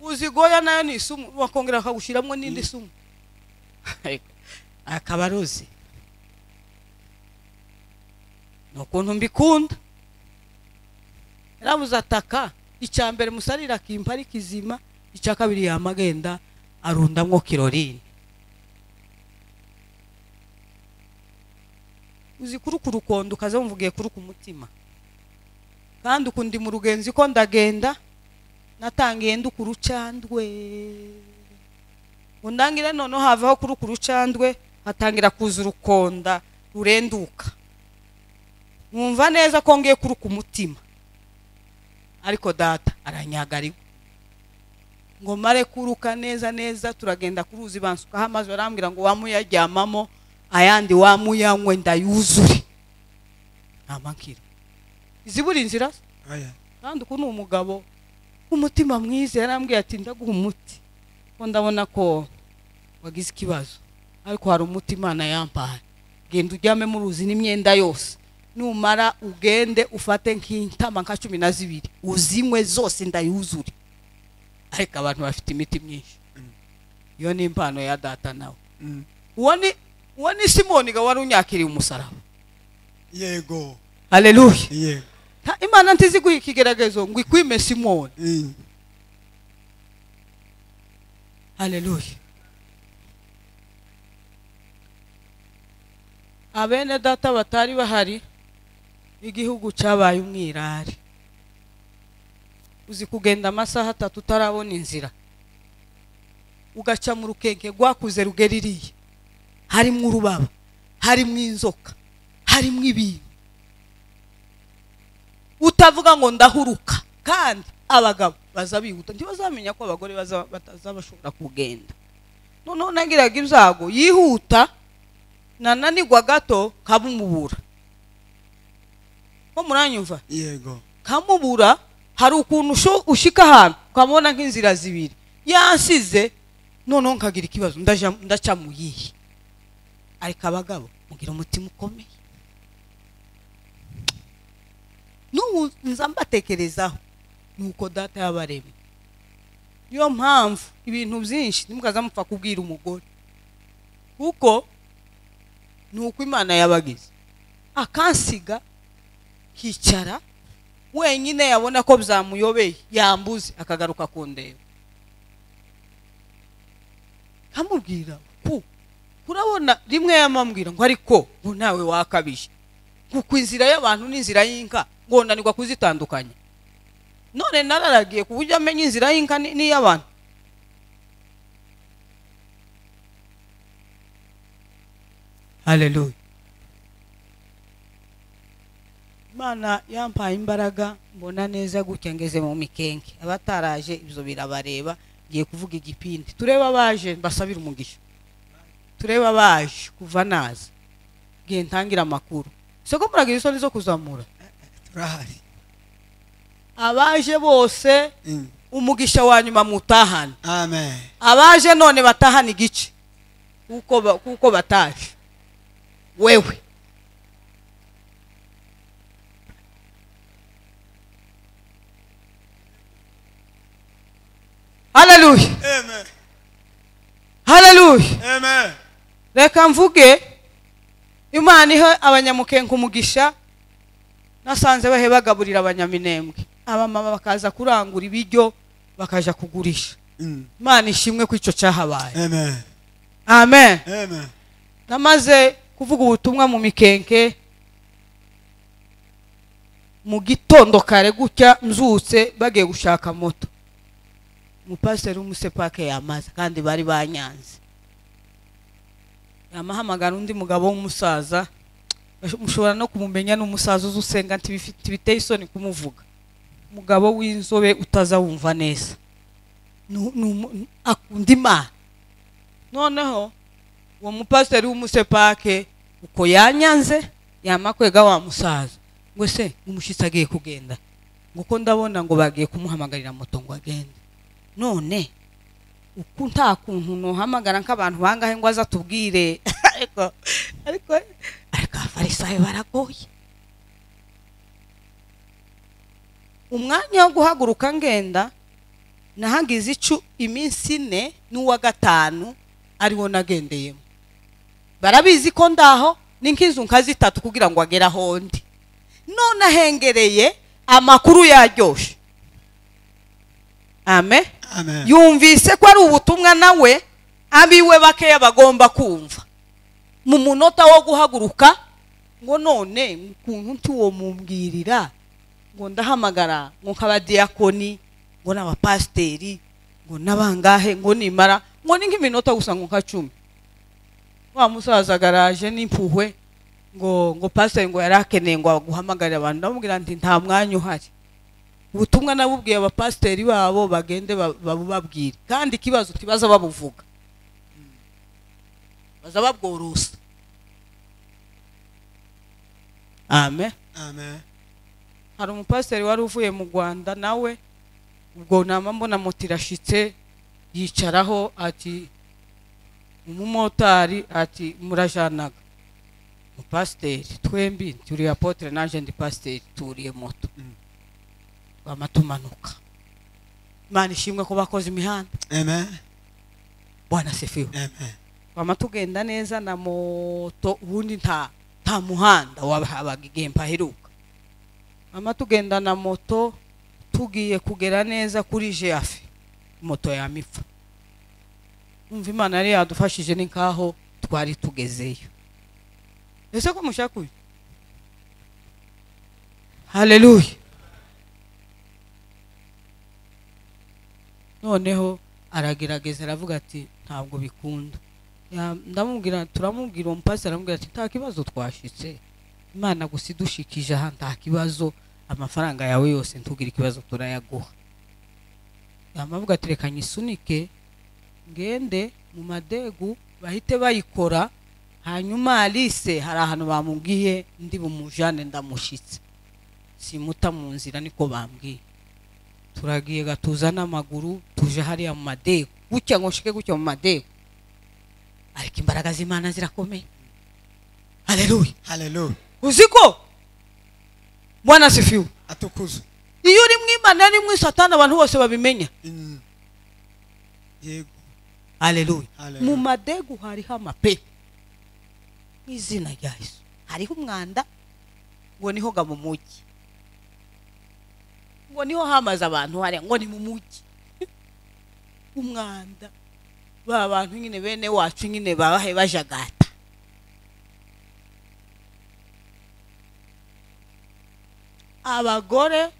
uzi goya na yo ni isumu bakongera bakagushyiramo n'indi sumu. Akaba aruzi ni ukuntu mbikunda. Yarabuze ataka icya mbere musarira akimpa ari kizima icya kabiri yamagenda arundamwo kirorine. Uzi kuri ku rukondo ukaza wumva ugiye kuri ku mutima. Kandi uku ndi mu rugenzi ko ndagenda natangiye ndi ku rucandwe ngo ndangire noneho havaho kuri ku rucandwe hatangira kuza urukonda rurenduka. Mwumva neza ko ngiye kuri ku mutima ariko data aranyagariwe. Ngo mare kuruka neza neza turagenda ku ruzi bansukaho amazi barambwira ngo wamuyaryamamo ayandi wamuyanywe ndayuzure. Ntamakira izibura inzira kandi uku ni umugabo. W'umutima mwiza yarambwiye ati ndaguha umuti. Ko ndabona ko wagize ikibazo. Ariko hari umuti imana yampaye. Genda uryame mu ruzi n'imyenda yose. Numara ugende ufate nk'intama nka cumi na zibiri uzinywe zose ndayuzure. Ariko abantu bafite imiti myinshi. Iyo ni impano ya data nawe Mm. uwo ni simoni wari unyakiriye umusaraba. Yego. Haleluya yego. Imana ntizi guha ikigeragezo ngo ikwime simoni Mm. haleluya abene data batari bahari igihugu cyabaye umwirare. Uzi kugenda amasaha atatu utarabona inzira. Ugaca mu rukenke rwakuze rugera iriya. Harimo urubaba harimo inzoka harimo ibintu. Utavuga ngo ndahuruka. Kandi abagabo baza bihuta ntibazamenya ko abagore bataza bashobora kugenda. Noneho nagiraga ibyago. Yihuta nananigwa gato kabumubura ko muranyumva? Yego. Kamubura hari ukuntu ushika ahantu ukamubona nk'inzira zibiri. Yansize noneho nkagira ikibazo. Ndaca mu yihe? Ariko abagabo mugira umutima ukomeye n'ubu nza mbatekerezaho ni uko data yabaremye. Niyo mpamvu ibintu byinshi ntimukaza mupfa kubwira umugore. Kuko ni uko imana yabagize. Akansiga kicara wenyine yabona ko byamuyobeye yambuze akagaruka kundeba. Kamubwira ku urabona rimwe yamambwira ngo ariko ngo nawe wakabije. Kuko inzira y'abantu n'inzira y'inka. Ngo nanirwa kuzitandukanya. None nararagiye ku buryo amenya inzira y'inka ni- n'iy'abantu. Haleluya imana yampaye imbaraga mbona neza gutya ngeze mu mikenke. Abataraje ibyo birabareba ngiye kuvuga igipindi. Turebe abaje mbasabire umugisha. Turebe abaje kuva naza. Ngiye ntangira amakuru siko nizo kuzamura turahari abaje bose Mm. umugisha wa nyuma mutahane. Amen. Abaje none batahane igice. Kuko ba- kuko bataje. Wewe. Haleluya. Amen. Haleluya. Amen. Reka mvuge imana ihe abanyamukenke umugisha nasanze bahe bagaburira abanyaminembwe abamama bakaza kurangura ibiryo bakaja kugurisha. Mm. imana ishimwe ko icyo cyahabaye amen. Namaze kuvuga ubutumwa mu mikenke. Mu gitondo kare gutya mzutse bagiye gushaka moto. Umupasiteri w'umusepake yamaze kandi bari banyanze. Yamahamagara undi mugabo w'umusaza. Mushobora no kumumenya ni umusaza uzi usenga ntibiteye isoni kumuvuga. Umugabo w'inzobe utazawumva neza. Akunda imana. Noneho uwo mupasiteri w'umusepake uko yanyanze yamakwega wa musaza. Ngo se umushyitsi agiye kugenda. Ngo ndabona ngo bagiye kumuhamagarira moto ngo agende. None uku nta kuntu nuhamagara nk'abantu bangahe ngo aza tubwire ariko ariko ariko abafarisayo baragoye. Umwanya wo guhaguruka ngenda nahagize icu iminsi ine n'uwa gatanu ari wo nagendeyemo. Barabizi ko ndaho ni nk'inzu nka zitatu kugira ngo agere aho ndi. None ahengereye amakuru yaryoshye amen. Yumvise ko ari ubutumwa nawe abiwe bakeya bagomba kumva. Mu munota wo guhaguruka ngo none ukuntu ntiwo mumbwirira ngo ndahamagara ngo nk'abadiyakoni ngo n'abapasiteri ngo n'abangahe ngo nimara ngo ni nk'iminota gusa ngo nka cumi wa musaza garaje n'impuhwe ngo ngo pasiteri ngo yari akeneye ngo guhamagarira abantu ndamubwira nti nta mwanya uhari. Ubutumwa nabubwiye abapasiteri babo bagende ba- babubabwire. Kandi ikibazo tibaza babuvuga. Baza babworosa. Amen. Amen. hari umupasiteri wari uvuye mu rwanda nawe ubwo nama mbona moto irashitse yicaraho ati umumotari ati murajanaga. Umupasiteri twembi turi apotre naje ndi pasiteri turiye moto. Mm. twama tumanuka imana ishimwe ko bakoze imihanda Amen. bwana sefiwe Amen. twama tugenda neza na moto ubundi nta nta muhanda wabahabaga igihe mpaheruka. Twama tugenda na moto tugiye kugera neza kuri jeafe moto yamipfa umva imana yari yadufashije ni nkaho twari tugezeyo. Ese ko mushaka uyu haleluya noneho aragerageza aravuga ati ntabwo bikunda. Ndamubwira turamubwira. Uwo aramubwira ati nta kibazo twashitse. Imana gusa idushikije aha nta kibazo. Amafaranga yawe yose ntugire ikibazo turayaguha. Yamavuga ati reka nyisunike ngende mu madegu bahite bayikora hanyuma alice hari ahantu bamubwiye ndi bumujane ndamushitse. Simuta mu nzira niko bambwiye. Turagiye gatuza n'amaguru tuje hariya mu madeko gutya ngo nshike gutya mu madeko ariko imbaraga z'imana zirakomeye. Haleluya haleluya uziko mwana bwana asifiwe. Atukuzwe. iyo uri mu imana ari mu satani abantu bose babimenya. Mm. Yego. haleluya mu madego hariho amape. Mu izina rya yesu. Hariho umwanda. Ngo niho ga mu mujyi ngo ni ho hamaze abantu hariya ngo ni mu mujyi umwanda. Ba bantu nyine bene wacu nyine babahe bajagata. Abagore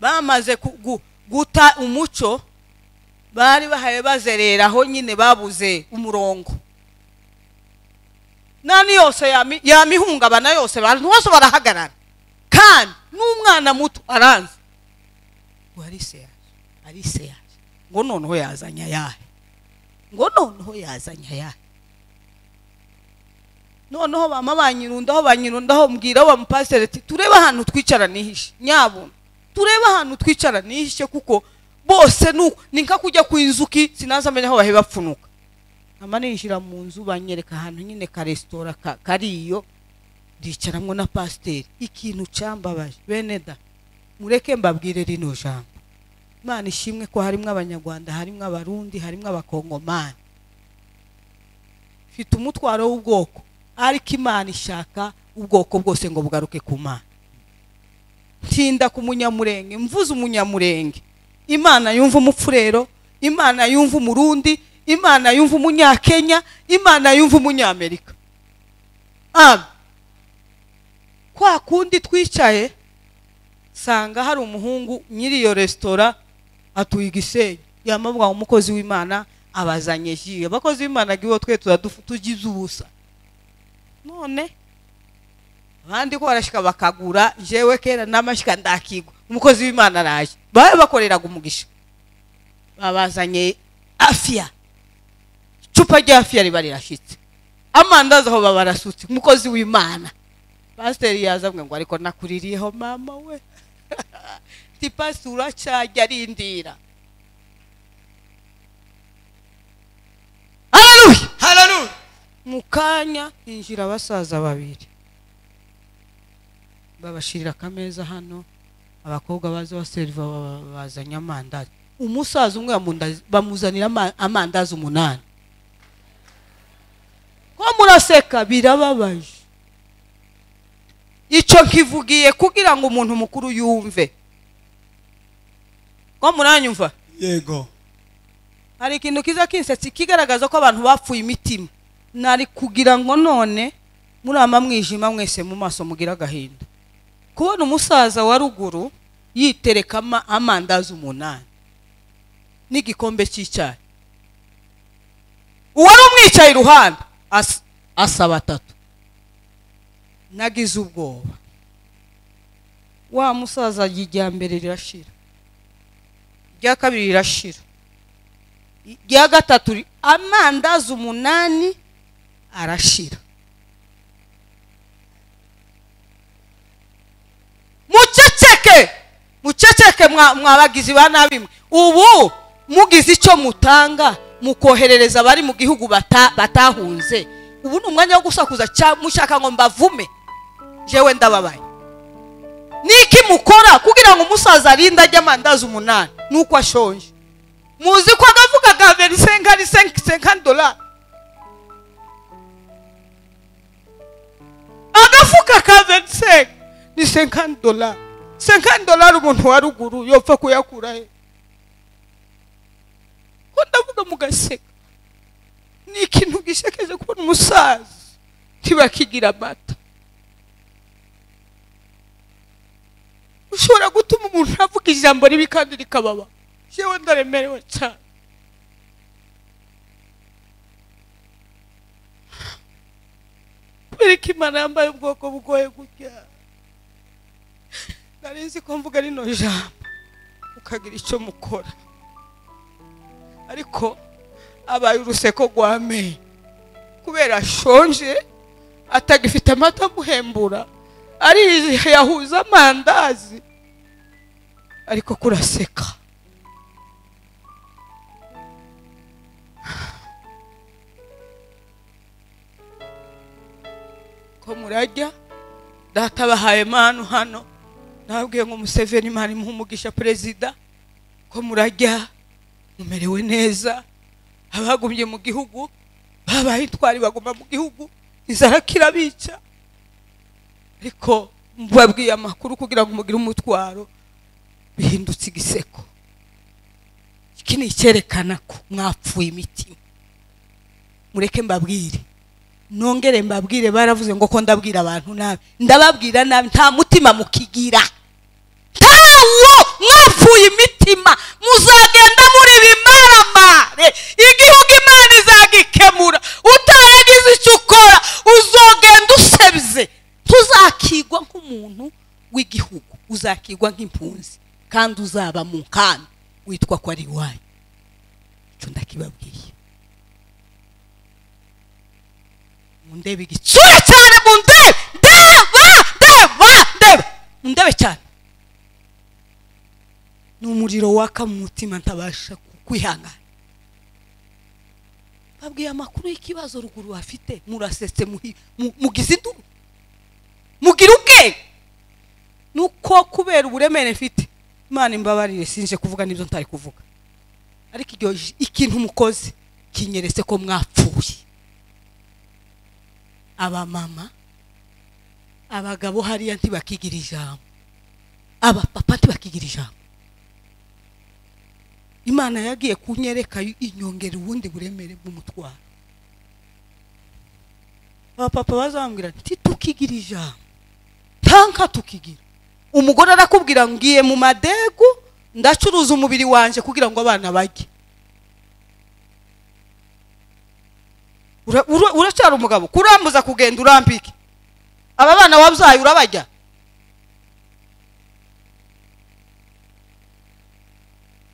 bamaze guta umuco bari bahaye bazereraho nyine babuze umurongo. Nani yose yami- yamihungabana yose abantu bose barahagarara. Kandi n'umwana muto aranze. Ngo arise yaje arise yaje. Ngo noneho yazanye ayahe ngo noneho yazanye ayahe noneho bama banyirundaho banyirundaho mbwira wa mupasiteri ati turebe ahantu twicara nihishe nyabuna turebe ahantu twicara nihishe kuko bose ni nka kujya ku inzuki sinaza amenya aho bahe bapfunuka. Nkama ninjira mu nzu banyereka ahantu nyine ka resitora ka- kariyo. Ndicaramwo na pasiteri ikintu cambabaje bene da mureke mbabwire rino jambo. Imana ishimwe ko harimwo abanyarwanda harimwo abarundi harimwo abakongomani. Mfite umutwaro w'ubwoko ariko imana ishaka ubwoko bwose ngo bugaruke ku mana. Ntinda ku munyamurenge mvuze umunyamurenge. Imana yumva umupfurero imana yumva umurundi imana yumva umunyakenya imana yumva umunyamerika. Amen. Kwa kundi twicaye sanga hari umuhungu nyiri iyo resitora atuye igisenyi yamavuga ngo umukozi w'imana abazanye ji abakozi b'imana giwe twe tugize ubusa. None abandi ko barashika bakagura jewe kera namashika ndakigwa. Umukozi w'imana araje. Babe bakoreraga umugisha. Babazanye afia icupa rya afia riba rirashitse amandazi aho baba barasutse. Umukozi w'imana. Pasiteri yazamwe ngo ariko nakuririyeho mama we. Ti pasiteri uracyajya arindira. Mu kanya hinjira abasaza babiri. Babashirira akameza hano abakobwa baza baseriva bazanye amandazi. Umusaza umwe bamuzanira ama- amandazi umunani. Ko muraseka birababaje. Icyo nkivugiye kugira ngo umuntu mukuru yumve. Ko muranyumva? Yego. hari ikintu kiza kinsetsa kigaragaza ko abantu bapfuye imitima. Nari kugira ngo none murama mwijima mwese mu maso mugira agahinda. Kubona umusaza wa ruguru yitereka ama- amandazi umunani. N'igikombe cy'icyayi. Uwari umwicaye iruhande. As- asaba atatu. Nagize ubwoba. Wa musaza irya mbere rirashira. Irya kabiri rirashira. Irya gatatu amandazi umunani arashira. Muceceke! Muceceke mwa- mwabagizi ba nabi ubu mugize icyo mutanga mukoherereza abari mu gihugu bata- batahunze. Ubu ni umwanya wo gusakuza mushaka ngo mbavume. Jewe ndababaye. Niki mukora? Kugira ngo umusaza arinde ajye amandazi umunani. Nuko ashonje. Muzi ko agavuga ka verisenka senkani dolari agafuka ka verisenka ni senkani dolari senkani dolari umuntu wa ruguru yopfa kuyakura he? Ko ndavuga mugaseka ni ikintu gishekeje kubona umusaza. Ntibakigira amata ushobora gutuma umuntu avuga ijambo ribi kandi rikababa. Yewe ndaremerewe cyane. Kubera ko imana yambaye ubwoko bugoye gutya. Nari nzi ko mvuga rino jambo. Ukagira icyo mukora. Ariko abaye uruseko rw'amenyo kubera ashonje atagifite amata amuhembura. Ari yahuza amandazi. Ariko kuraseka. Ko murajya data bahaye manu hano. Nabwiye ngo museveni imana imuha perezida. Ko murajya mumerewe neza. Abagumye mu gihugu. Babaye intwari baguma mu gihugu. Inzara kirabica. Ariko mubabwiye amakuru kugira ngo mugire umutwaro. Bihindutse igiseko. Iki ni icyerekana ko mwapfuye imitima. Mureke mbabwire. Nongere mbabwire baravuze ngo ko ndabwira abantu nabi. Ndababwira nabi nta mutima mukigira. Ntawo! Mwapfuye imitima. Muzagenda muri bimaramare igihugu imana izagikemura. Utaragize icyo ukora uzogenda usebye. Ntuzakigwa nk'umuntu w'igihugu uzakigwa nk'impunzi kandi uzaba mu nkambi witwa ko ari iwanyu icyo ndakibabwiye. Mundebe igitsura cyane mundebe! Ndeba! Ndeba! Ndeba! Mundebe cyane. Ni umuriro waka mu mutima ntabasha kwihangana babwiye amakuru y'ikibazo ruguru bafite murasetse mu- mugize induru mugira ubwenge nuko kubera uburemere mfite imana imbabarire sinje kuvuga n'ibyo ntari kuvuga. Ariko ikintu mukoze kinyeretse ko mwapfuye. Abamama abagabo hariya ntibakigira ijambo. Abapapa ntibakigira ijambo. Imana yagiye kunyereka inyongera ubundi buremere bw'umutwaro abapapa bazambwira nti tukigira ijambo. Tanka tukigira. Umugore arakubwira ngiye mu madegu ndacuruza umubiri wanjye kugira ngo abana bajye Ura- ura- uracyari umugabo. Kurambuza kugenda urambike. Aba bana wabyaye urabajya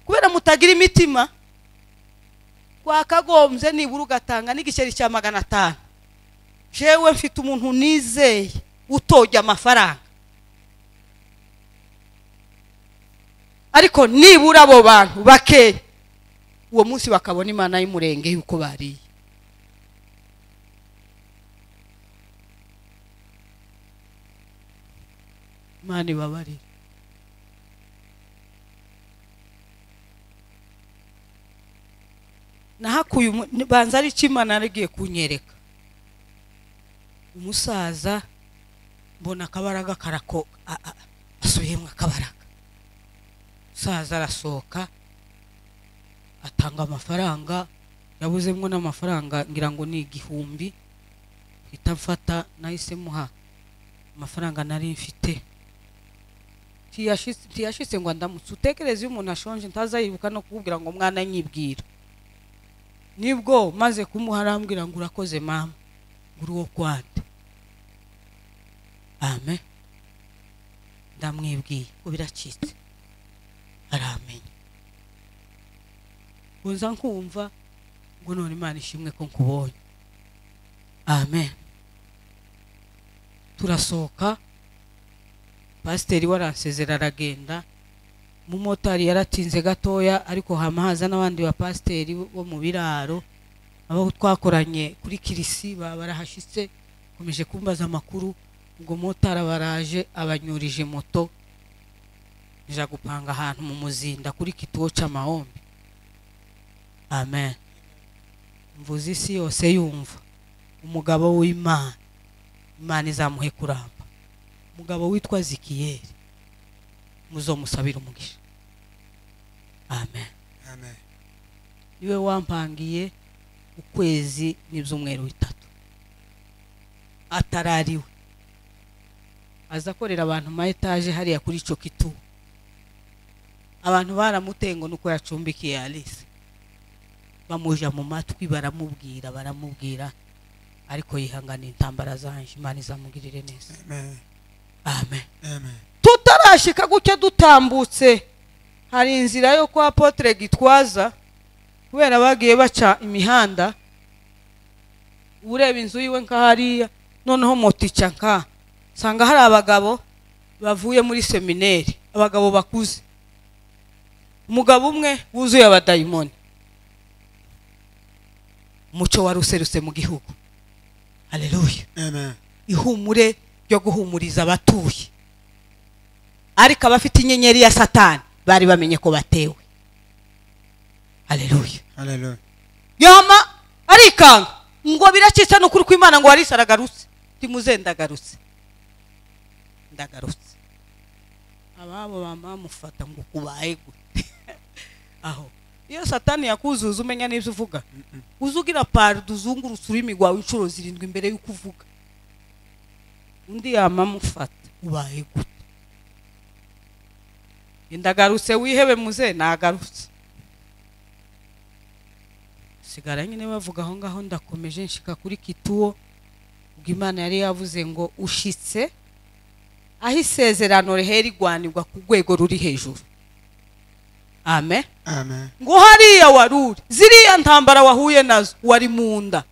kubera mutagira imitima wakagombye nibura ugatanga n'igiceri cya magana atanu. Jewe mfite umuntu nizeye utojya amafaranga ariko nibura abo bantu bakeya uwo munsi bakabona imana y'umurenge yuko bariye. Imana ibabarire. Nahakuye banza ari imana yaragiye kunyereka? Umusaza mbona akabaraga karako asubiyemo akabaraga umusaza arasohoka atanga amafaranga. Yabuzemo n'amafaranga ngira ngo ni igihumbi mpita mfata nahise muha. Amafaranga nari mfite. Ntiyashitse ngo ndamutse utekereze iyo umuntu ashonje ntazayibuka no kukubwira ngo mwana nyibwira. Nibwo maze kumuha arambwira ngo urakoze mama. Uri uwo kwande amen. Ndamwibwiye ngo biracitse aramenya uza nkumva ngo none imana ishimwe ko nkubonye. Amen. Turasohoka pasiteri waransezera aragenda umumotari yaratinze gatoya ariko hama haza n'abandi bapasiteri bo mu biraro abo twakoranye kuri kirisi barahashyitse komeje kumbaza amakuru ubwo motari baraje abanyurije moto nja gupanga ahantu mu muzinda kuri kituwo c'amahombe amen. Mvuze isi yose yumva. Umugabo w'imana. Imana izamuhe kuramba. Umugabo witwa zikiyeri muzomusabira umugisha. Amen. Amen. Niwe wampangiye ukwezi n'ibyumweru bitatu. Atarariwe. Aza akorera abantu ma etaje hariya kuri ico kitu abantu baramutengo nuko yacumbikiye alice. Bamuja mu matwi baramubwira baramubwira ariko yihanganiye intambara zanje. Imana izamugirire neza. Amen. Tutarashika gutya dutambutse. Hari inzira yo kwa apotre gitwaza kubera bagiye baca imihanda. Ureba inzu yiwe nka hariya noneho moto ica nka. Nsanga hari abagabo bavuye muri semineri abagabo bakuze. Umugabo umwe wuzuye abadayimoni. Umuco wari userutse mu gihugu. Haleluya amen. Ihumure ryo guhumuriza abatuye. Ariko abafite inyenyeri ya satani bari bamenye ko batewe. Haleluya yama arikanga. Ngo biracitse n'ukuri kw'imana ngo warisi aragarutse. Timuze ndagarutse ababo bama bamufata ngo kubaye gute aho. Iyo satani yakuzuza umenya n'ibyo uvuga uzugira paru uzungurutse ururimi rwawe inshuro zirindwi imbere y'uko uvuga undi yama amufata ubaye gute ndagarutse wihebe muze nagarutse sigara nyine bavuga aho ngaho ndakomeje nshika kuri kituwo ubwo imana yari yavuze ngo ushitse aho isezerano rihera igwanirwa ku rwego ruri hejuru. Amen. Amen. Ngo hariya wari uri ziriya ntambara wahuye na zo wari mu nda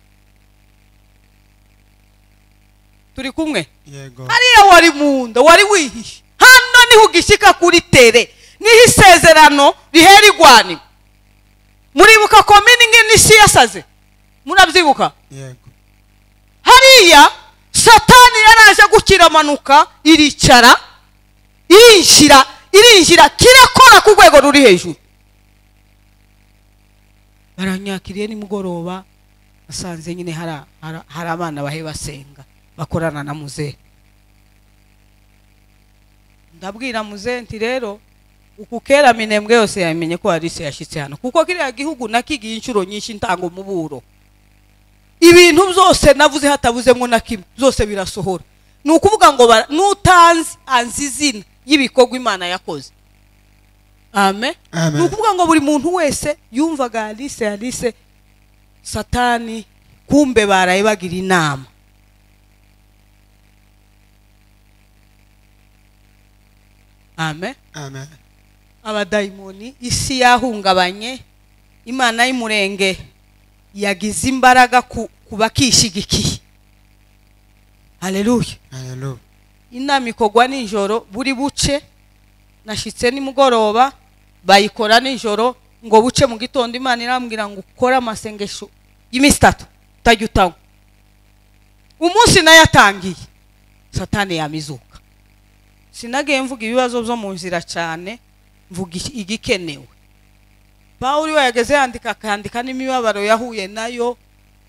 turi kumwe? Yego. Hariya wari mu nda wari wihishe. Hano ni ho ugishyika kuri tere. Niho isezerano rihera igwanirwa muribuka komini n'isi yasaze? Murabyibuka? Yego. Hariya satani yaraje gukiramanuka iricara irinjira irinjira kirakora ku rwego ruri hejuru. Baranyakiriye nimugoroba basanze nyine hari hari- hari abana bahe basenga bakorana na muzehe ndabwira muzehe nti rero uku kera minembwe yose yamenye ko harise yashyitse hano kuko kiriya gihugu nakigiye inshuro nyinshi ntanga umuburo ibintu byose navuze hatabuzemo na kimwe byose birasohora. Ni ukuvuga ngo n'utanzi anzi izina y'ibikorwa imana yakoze. Amen. Ni ukuvuga ngo buri muntu wese yumvaga alice alice satani kumbe baraye bagira inama. Amen. Amen. Abadayimoni isi yahungabanye imana y'umurenge. Yagize imbaraga ku haleluya haleluya inama ikorwa nijoro buri buce nashyitse nimugoroba bayikora nijoro ngo buce mu gitondo imana irambwira ngo ukore amasengesho y'iminsi itatu utajya utanywa. Umunsi na yo atangiye satani yamizuka. Sinagiye mvuga ibibazo byo mu nzira cyane mvuga igikenewe. Pawulo iyo yageze yandika akandika n'imibabaro yahuye na yo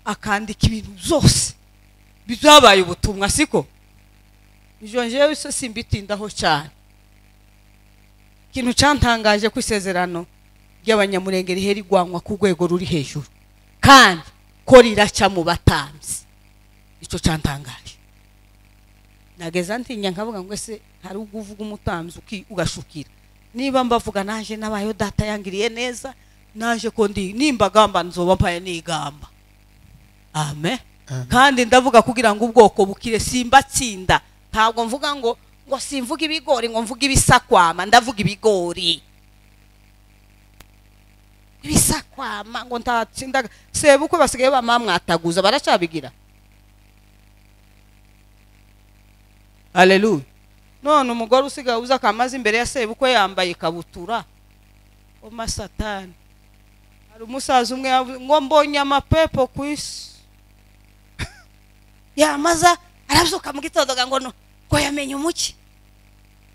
akandika ibintu byose. Byabaye ubutumwa siko ibyo njyewe se simbitindaho cyane. Ikintu cyantangaje ku isezerano ry'abanyamurenge rihera igwanwa ku rwego ruri hejuru. Kandi ko riraca mu batambyi. Icyo cyantangaje. Nageza ntinya nkavuga ngo ese hari ubwo uvuga umutambyi uki- ugashukira? Niba mbavuga naje nabayeho data yangiriye neza naje ko ndi nimba gamba nzoba mpaye nigamba. Amen. Kandi ndavuga kugira ngo ubwoko bukire simbatsinda. Ntabwo mvuga ngo ngo simvuga ibigori ngo mvuge ibisakwama ndavuga ibigori. Ibisakwama ngo ntatsindaga sebukwe basigaye bamamwataguza baracyabigira. Haleluya none umugore usigaye uza akamaze imbere ya sebukwe yambaye ikabutura. Oma satani. Hari umusaza umwe ngo mbonye amapepo ku isi. Yamaza arabyuka mu gitondo ngo no ngo yamenye umuki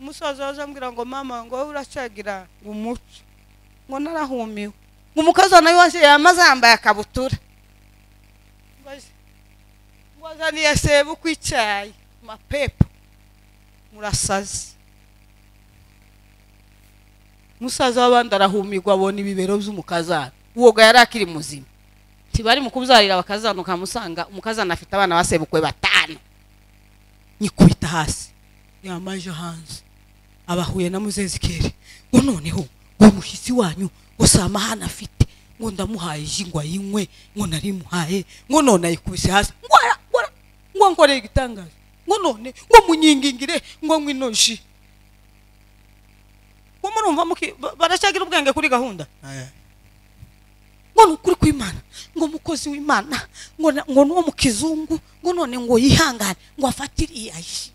umusaza waje ambwira ngo mama ngo wowe uracyagira umuco ngo narahumiwe. Ngo umukozi nawe waje yamaze yambaye akabutura ngo azaniye sebukwe icyayi mapepo murasazi umusaza w'abandi arahumirwa abona ibibero by'umukazana uwo ga yari akiri muzima. Ntibari mu kubyarira bakazana ukamusanga umukazana afite abana basebukwe batanu. Nyikubita hasi. Yamaje hanze. Abahuye na muzezikere ngo noneho ngo umushyitsi wanyu ngo si amahane afite. Ngo ndamuhaye ji ngo ayinywe ngo narimuhaye. Ngo none ayikubise hasi. Ngo ngo nkoreye igitangaza. Ngo none ngo munyingingire ngo ngwino ji ngo murumva baracyagira ubwenge kuri gahunda? Ngo ni ukuri kw'imana ngo mukozi w'imana ngo n'uwo mu kizungu ngo none ngo yihangane ngo afatire muze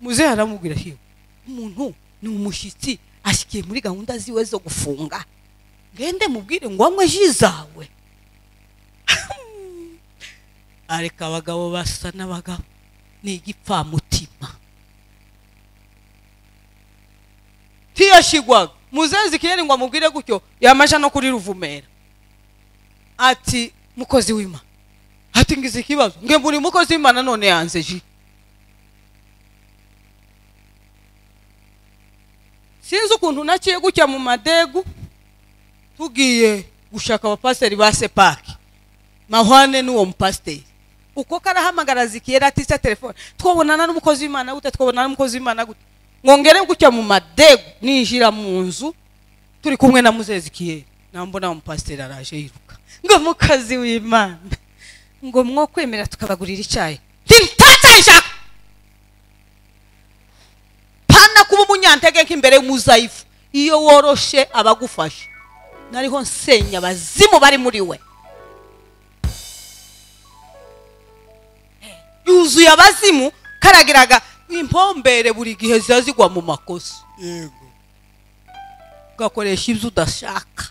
muzehe aramubwira hiwe umuntu ni umushyitsi ashyikiye muri gahunda ziwe zo gufunga. Ngende mubwire ngo anywe ji zawe areka abagabo basa n'abagabo. Ni igipfamutima. Ntiyashyigwaga muzezi kiyeri ngo amubwire gutyo yamaja no kuri ruvumera. Ati mukozi w'imana. Ati ngize ikibazo. Nge buri mukozi w'imana none yanze ji. Sinzi ukuntu naciye gutya mu madegu tugiye gushaka abapasiteri ba sepaki. Mahwane n'uwo mupasiteri uko karahamagara zikiyera atisa telefone. Twabonana n'umukozi w'imana gute? Twabonana n'umukozi w'imana gute? Ngo ngere gutya mu madegu. Ninjira mu nzu turi kumwe na muzezi kiyeri nambona umupasiteri araje yiruka. Ngo mukozi w'imana. Ngo mwo kwemera tukabagurira icyayi ntitatayishaka pana kuba umunyantege nk'imbere y'umuzayifu. Iyo woroshe abagufasha nariho nsenya abazimu bari muri we. Yuzuye abazimu karagiraga impombere buri gihe ziba zigwa mu makosa. Yego. Ugakoresha ibyo udashaka.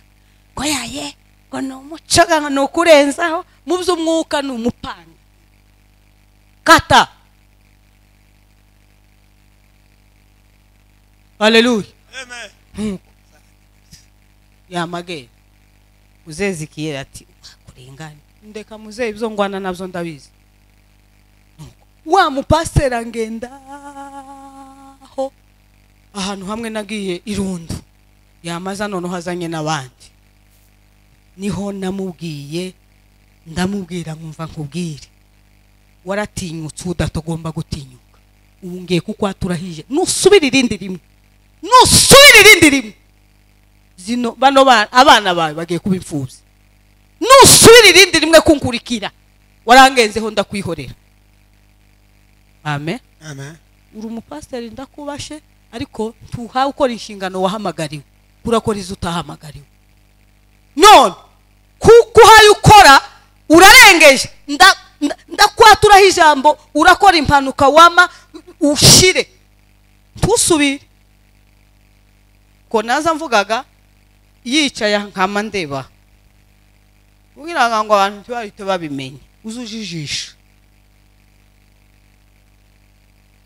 Ngo yaye ngo ni umuco ngo ni ukurenzaho. Mu by'umwuka ni umupanga. Kata. Haleluya amen. Muzezi yamagera kiyera ati kurengane ndeka muzeyi ibyo ngwana nabyo ndabizi wa mupasiteri angendaho ahantu hamwe nagiye irundu. Yamaza noneho azanye n'abandi. Niho namubwiye ndamubwira nkumva nkubwire. Waratinyutse udatagomba gutinyuka. Ubu ngiye kukwatura hije nusubira irindi rimwe. Nusubira irindi rimwe. Zino bano bana abana bawe bagiye kuba imfubyi nusubira irindi rimwe kunkurikira. Warangenzeho ndakwihorera. Amen. Amen. Uri umupasiteri ndakubashe ariko ntuhawe ukora inshingano wahamagariwe. Urakora izo utahamagariwe. None kuko uhaye ukora urarengeje. Nda- nda- ndakwaturaho ijambo urakora impanuka wama ushire. Ntusubire. Ko naza mvugaga yicaye nkama ndeba. Ubwiraga ngo abantu ntibahite babimenya uze ijisho.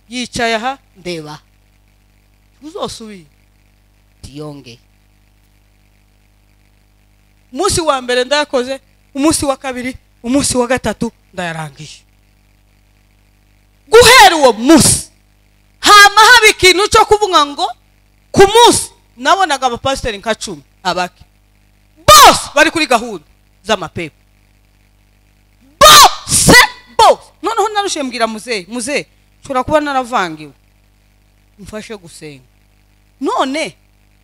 Yicaye aha ndeba uzosubire tiyongeye umunsi wa mbere ndayakoze umunsi wa kabiri umunsi wa gatatu ndayarangije guhera uwo munsi hama haba ikintu cyo kuvuga ngo ku munsi nabonaga abapasiteri nka cumi abake. Bose bari kuri gahunda z'amapepo. Bose bose. Noneho narushiye mbwira muzehe muzehe nshobora kuba naravangiwe mfashe gusenga none.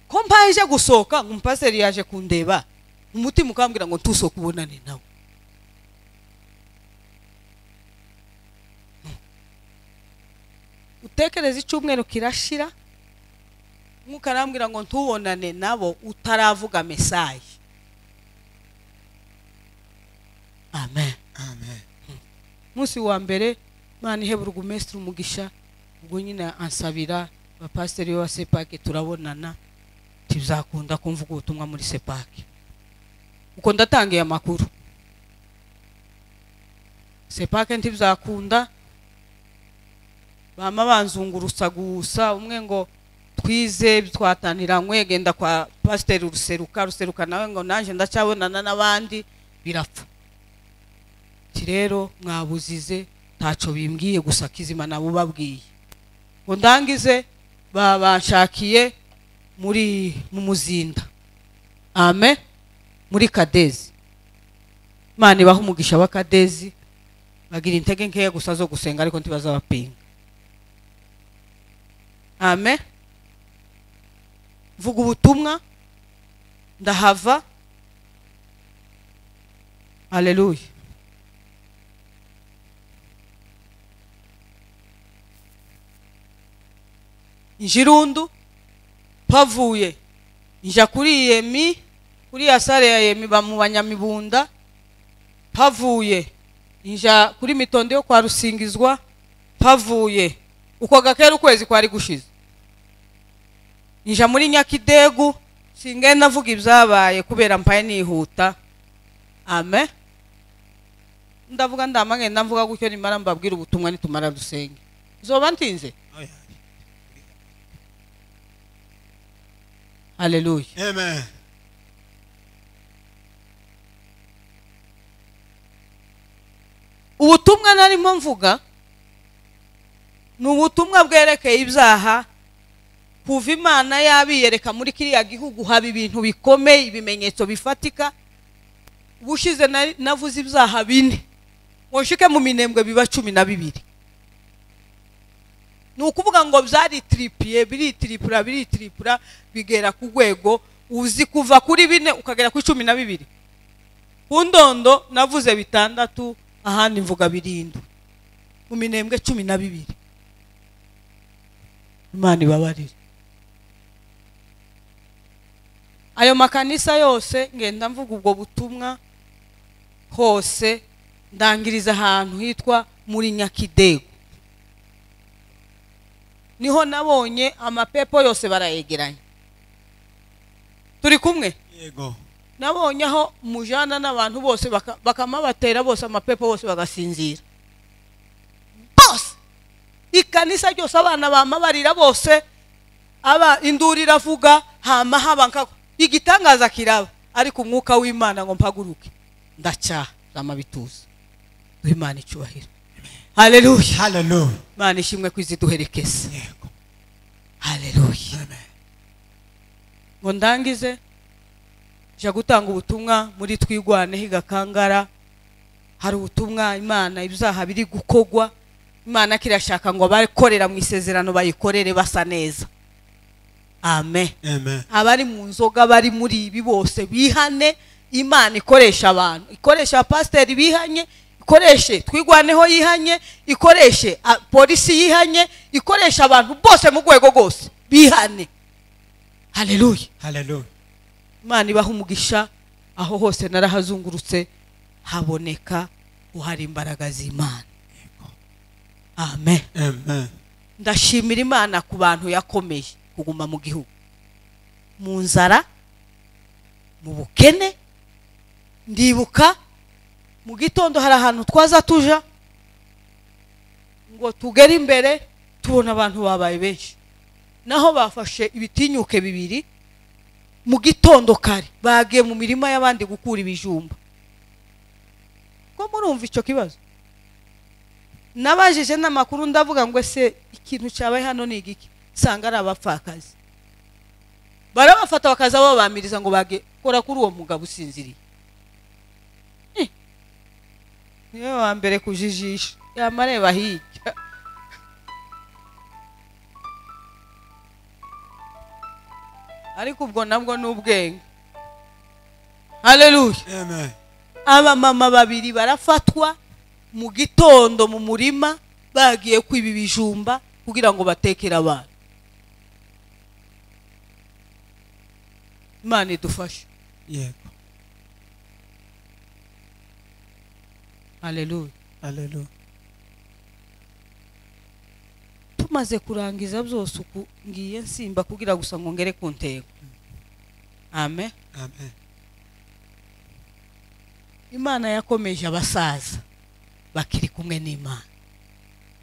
Ko mpaje gusohoka ngo umupasiteri yaje kundeba. Umutima ukambwira ngo ntusohoke ubonane nawe. Utekereze icyumweru kirashira? Nk'uko arambwira ngo ntubonane nabo utaravuga mesaye amen. Amen. Umunsi wa mbere imana ihebura umesitiri umugisha ubwo nyine ansabira abapasiteri wa sepake turabonana tuzakunda kumvuga ubutumwa muri sepake. Uko ndatangiye amakuru. Sepake ntibizakunda. Bama banzungurutsa gusa umwe ngo twize twataniranywe genda kwa pasiteri ruseruka ruseruka nawe ngo nanjye ndacyabonana n'abandi. Birapfa. Rero mwabuzize ntacyo bimbwiye gusa kizima nabo babwiye ngo ndangize babanshakiye muri mu muzinda. Amen. Muri kadezi. Imana ibaha umugisha wa kadezi bagira intege nkeya gusa zo gusenga ariko ntibazabapinga. Amen. Vuga ubutumwa ndahava. Haleluya njirundu pavuye nja kuri yemi kuri ya sare ya yemi mu banyamibunda pavuye nja kuri mitondo yo kwa rusingizwa pavuye uko gakera ukwezi kwari gushize. Nja muri nyakidegu singenda navuga ibyabaye kubera mpaye nihuta. Amen. Ndavuga ndama ngenda mvuga gutyo nimara mbabwira ubutumwa nitumara dusenge zoba ntinze. Haleluya amen. Ubutumwa narimo mvuga ni ubutumwa bwerekeye ibyaha kuva imana yabiyereka muri kiriya gihugu haba ibintu bikomeye ibimenyetso bifatika ubushize navuze ibyaha bine. Ngo nshike mu minembwe biba cumi na bibiri ni ukuvuga ngo byaritiripiye biritiripura biritiripura bigera ku rwego uzi kuva kuri bine ukagera kuri cumi na bibiri. Ku ndondo navuze bitandatu ahandi mvuga birindwi. Mu minembwe cumi na bibiri. Imana ibabarire. Ayo makanisa yose ngenda mvuga ubwo butumwa hose ndangiriza ahantu hitwa muri nyakidego. Ni ho nabonye amapepo yose barayegeranye. Turi kumwe? Yego. Nabonye aho mujana n'abantu bose baka- bakamabatera bose amapepo bose bagasinzira. Bose ikanisa ryose abana bama barira bose aba induru iravuga hama haba nka igitangaza kiraba. Ariko umwuka w'imana ngo mpaguruke. Ndacyaha zama bituza duhe imana icyubahiro. Haleluya hallelujah. Imana ishimwe ko iziduherekeza yego. Haleluya ngo ndangize nja gutanga ubutumwa muri twigwaneho igakangara hari ubutumwa imana ibyaha biri gukogwa. Imana kirashaka ngo abakorera mu isezerano bayikorere basa neza. Amen. Abari mu nzoga bari muri ibi bose bihane. Imana ikoresha abantu. Ikoresha abapasiteri bihanye ikoreshe twigwaneho yihanye ikoreshe polisi yihanye ikoresha abantu bose mu rwego rwose bihane. Hallelujah. Imana ibaha umugisha aho hose narahazungurutse haboneka uhari imbaraga z'imana. Amen. Amen. Ndashimira imana ku bantu yakomeye kuguma mu gihugu. Mu nzara mu bukene ndibuka mu gitondo hari ahantu twaza tuja ngo tugere imbere tubona abantu babaye benshi. Naho bafashe ibitinyuke bibiri mu gitondo kare bagiye mu mirima y'abandi gukura ibijumba. Ko murumva icyo kibazo? Nabajije n'amakuru ndavuga ngo ese ikintu cyabaye hano ni igiki? Nsanga ari abapfakazi. Barabafata bakaza babamiriza ngo bage kora kuri uwo mugabo usinziriye. Ni we wa mbere kujijisha. Yamareba hirya ariko ubwo nabwo ni ubwenge. Haleluya amen. Abamama babiri barafatwa mu gitondo mu murima bagiye kwiba ibijumba kugira ngo batekere abana imana idufashe. Yego haleluya haleluya tumaze kurangiza byose uku ngiye nsimba kugira gusa ngo ngere ku ntego amen. Amen. Imana yakomeje abasaza bakiri kumwe n'imana.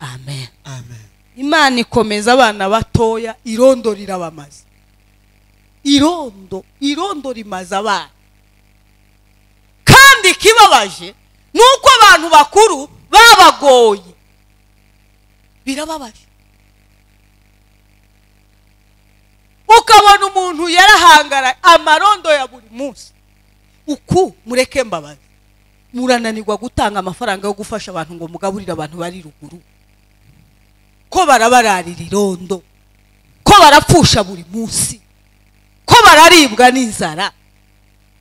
Amen. Amen. Imana ikomeza abana batoya irondo rirabamaze irondo irondo rimaze abana. Kandi ikibabaje ni uko abantu bakuru babagoye. Birababaje. Ukabona umuntu yarahangara amarondo ya buri munsi. Uku mureke mbabazi murananirwa gutanga amafaranga yo gufasha abantu ngo mugaburire abantu bari ruguru. Ko barabararira irondo. Ko barapfusha buri munsi. Ko bararibwa n'inzara.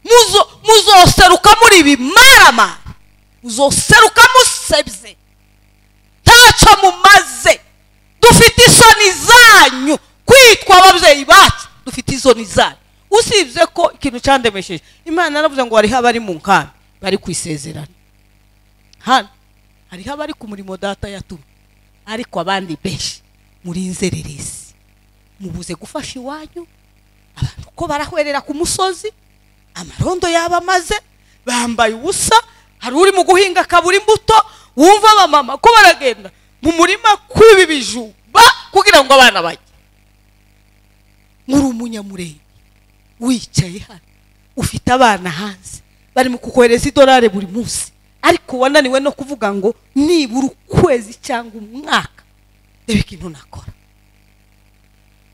Muzo- muzoseruka muri bimaramara muzoseruka musebye ntacyo mumaze. Dufite isoni zanyu. Kwitwa ababyeyi bacu dufite isoni zanyu. Usibye ko ikintu cyandemesheje imana yaravuze ngo hariho abari mu nkambi bari ku isezerano hano hariho abari ku murimo data yatumye. Ariko abandi benshi muri inzererezi mubuze gufasha iwanyu? Abantu ko barahwerera ku musozi amarondo yaba amaze bambaye ubusa hari uri mu guhinga akabura imbuto wumva abamama ko baragenda. Mu murima kw'ibi bijumba kugira ngo abana bajye muri umunyamurenge wicaye hano. Ufite abana hanze. Bari mu kukohereza idolari buri munsi. Ariko wananiwe no kuvuga ngo nibura ukwezi cyangwa umwaka. Reba ikintu nakora.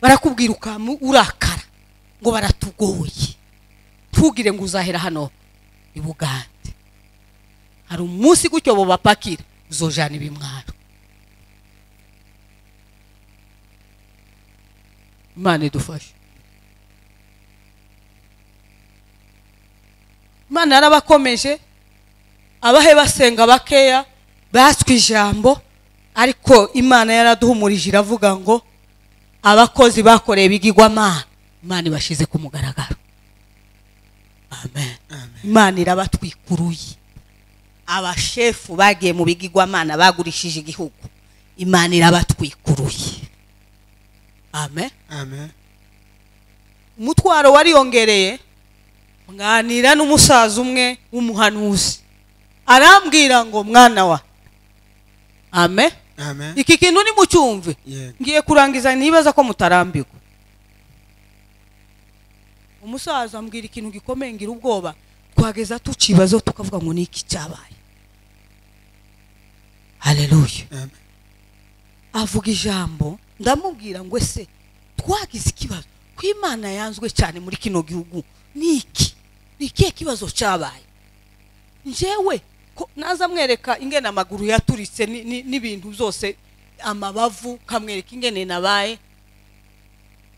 Barakubwira ukamu urakara ngo baratugoye. Ntugire ngo uzahera hano. I bugande. Hari umunsi gutyo bubapakira uzojana ibimwaro. Imana idufashe. Imana yarabakomeje abahe basenga bakeya baswe ijambo ariko imana yaraduhumurije iravuga ngo abakozi bakoreye ibigirwamana imana. Ibashize ku mugaragaro. Amen. Imana irabatwikuruye. Abashefu bagiye mu bigirwamana bagurishije igihugu. Imana irabatwikuruye. Amen. Amen. Umutwaro wariyongereye mwanira n'umusaza umwe w'umuhanuzi. Arambwira ngo mwana wa. Amen. Amen. Iki kintu nimucyumve. Yego ngiye kurangiza nibaza ko mutarambirwa. Umusaza ambwira ikintu gikomeye ngira ubwoba. Twageza tucibazo tukavuga ngo ni iki cyabaye haleluya amen. Avuga ijambo ndamubwira ngo ese twagize ikibazo. Ko imana yanzwe cyane muri kino gihugu ni iki? Ni ikihe kibazo cyabaye? Njyewe ko naza mwereka ingene amaguru yaturitse ni- ni- n'ibintu byose amabavu kamwereka ingene nabaye.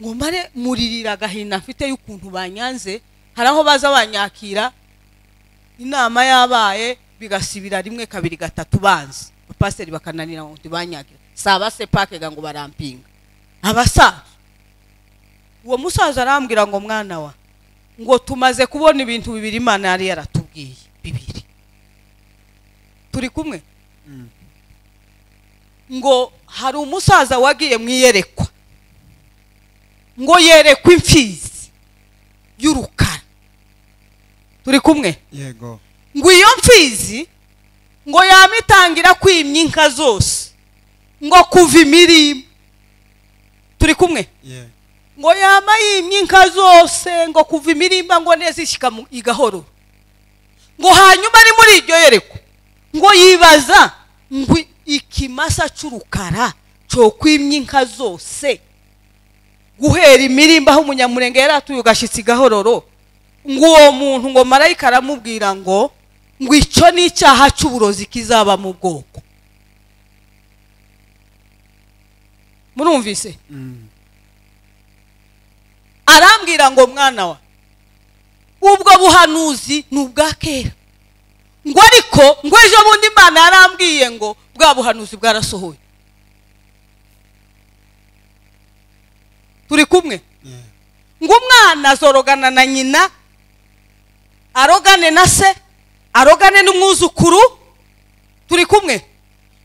Ngo mare muririra agahinda mfite y'ukuntu banyanze hari aho baza banyakira inama yabaye bigasibira rimwe kabiri gatatu banzi abapasiteri bakananira ngo ntibanyagire si abasepake ngo barampinga. Abasaza. Uwo musaza arambwira ngo mwana wa ngo tumaze kubona ibintu bibiri imana yari yaratubwiye. Bibiri. Turi kumwe? Mm. ngo hari umusaza wagiye mu iyerekwa. Ngo yerekwa imfizi y'urukara turi kumwe? Yego. Ngo iyo mfizi ngo yama itangira kwimya inka zose ngo kuva imirima. Turi kumwe? Ngo yama yimye inka zose ngo kuva imirimba ngo neza ishyika mu igahoro ngo hanyuma ari muri iryo yereko ngo yibaza ngo ikimasa cy'urukara cyo kwimya inka zose. Guhera imirimba aho umunyamurenge yari atuye ugashyitsi igahororo ngo uwo muntu ngo marayika aramubwira ngo ngo icyo ni icyaha cy'uburozi kizaba mu bwoko. Murumvise? Mm. arambwira ngo mwana wa ubwo buhanuzi ni ubwa kera. Ngo ariko ngo ejo bundi imana yarambwiye ngo bwa buhanuzi bwarasohoye. Turi kumwe? Ngo umwana azorogana na nyina arogane na se arogane n'umwuzukuru turi kumwe?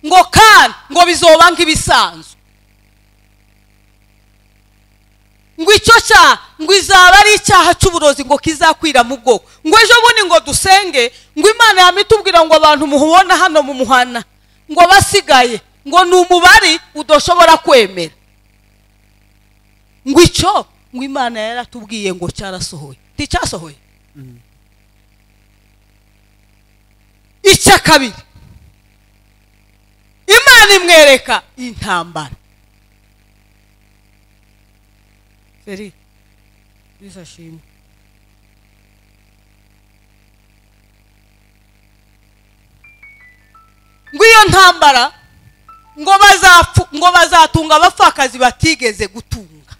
Ngo kandi ngo bizoba nk'ibisanzwe. Ngo icyo cyaha ngo izaba ari icyaha cy'uburozi ngo kizakwira mu bwoko. Ngo ejo bundi ngo dusenge ngo imana yama itubwira ngo abantu muhubona hano mu muhana. Ngo basigaye ngo ni umubare udashobora kwemera. Ngo icyo? Ngo imana yaratubwiye ngo cyarasohoye. Nticyasohoye icya kabiri imana imwereka intambara. Feri bizashimwe ngo iyo ntambara ngo ngo bazatunga abapfakazi batigeze gutunga.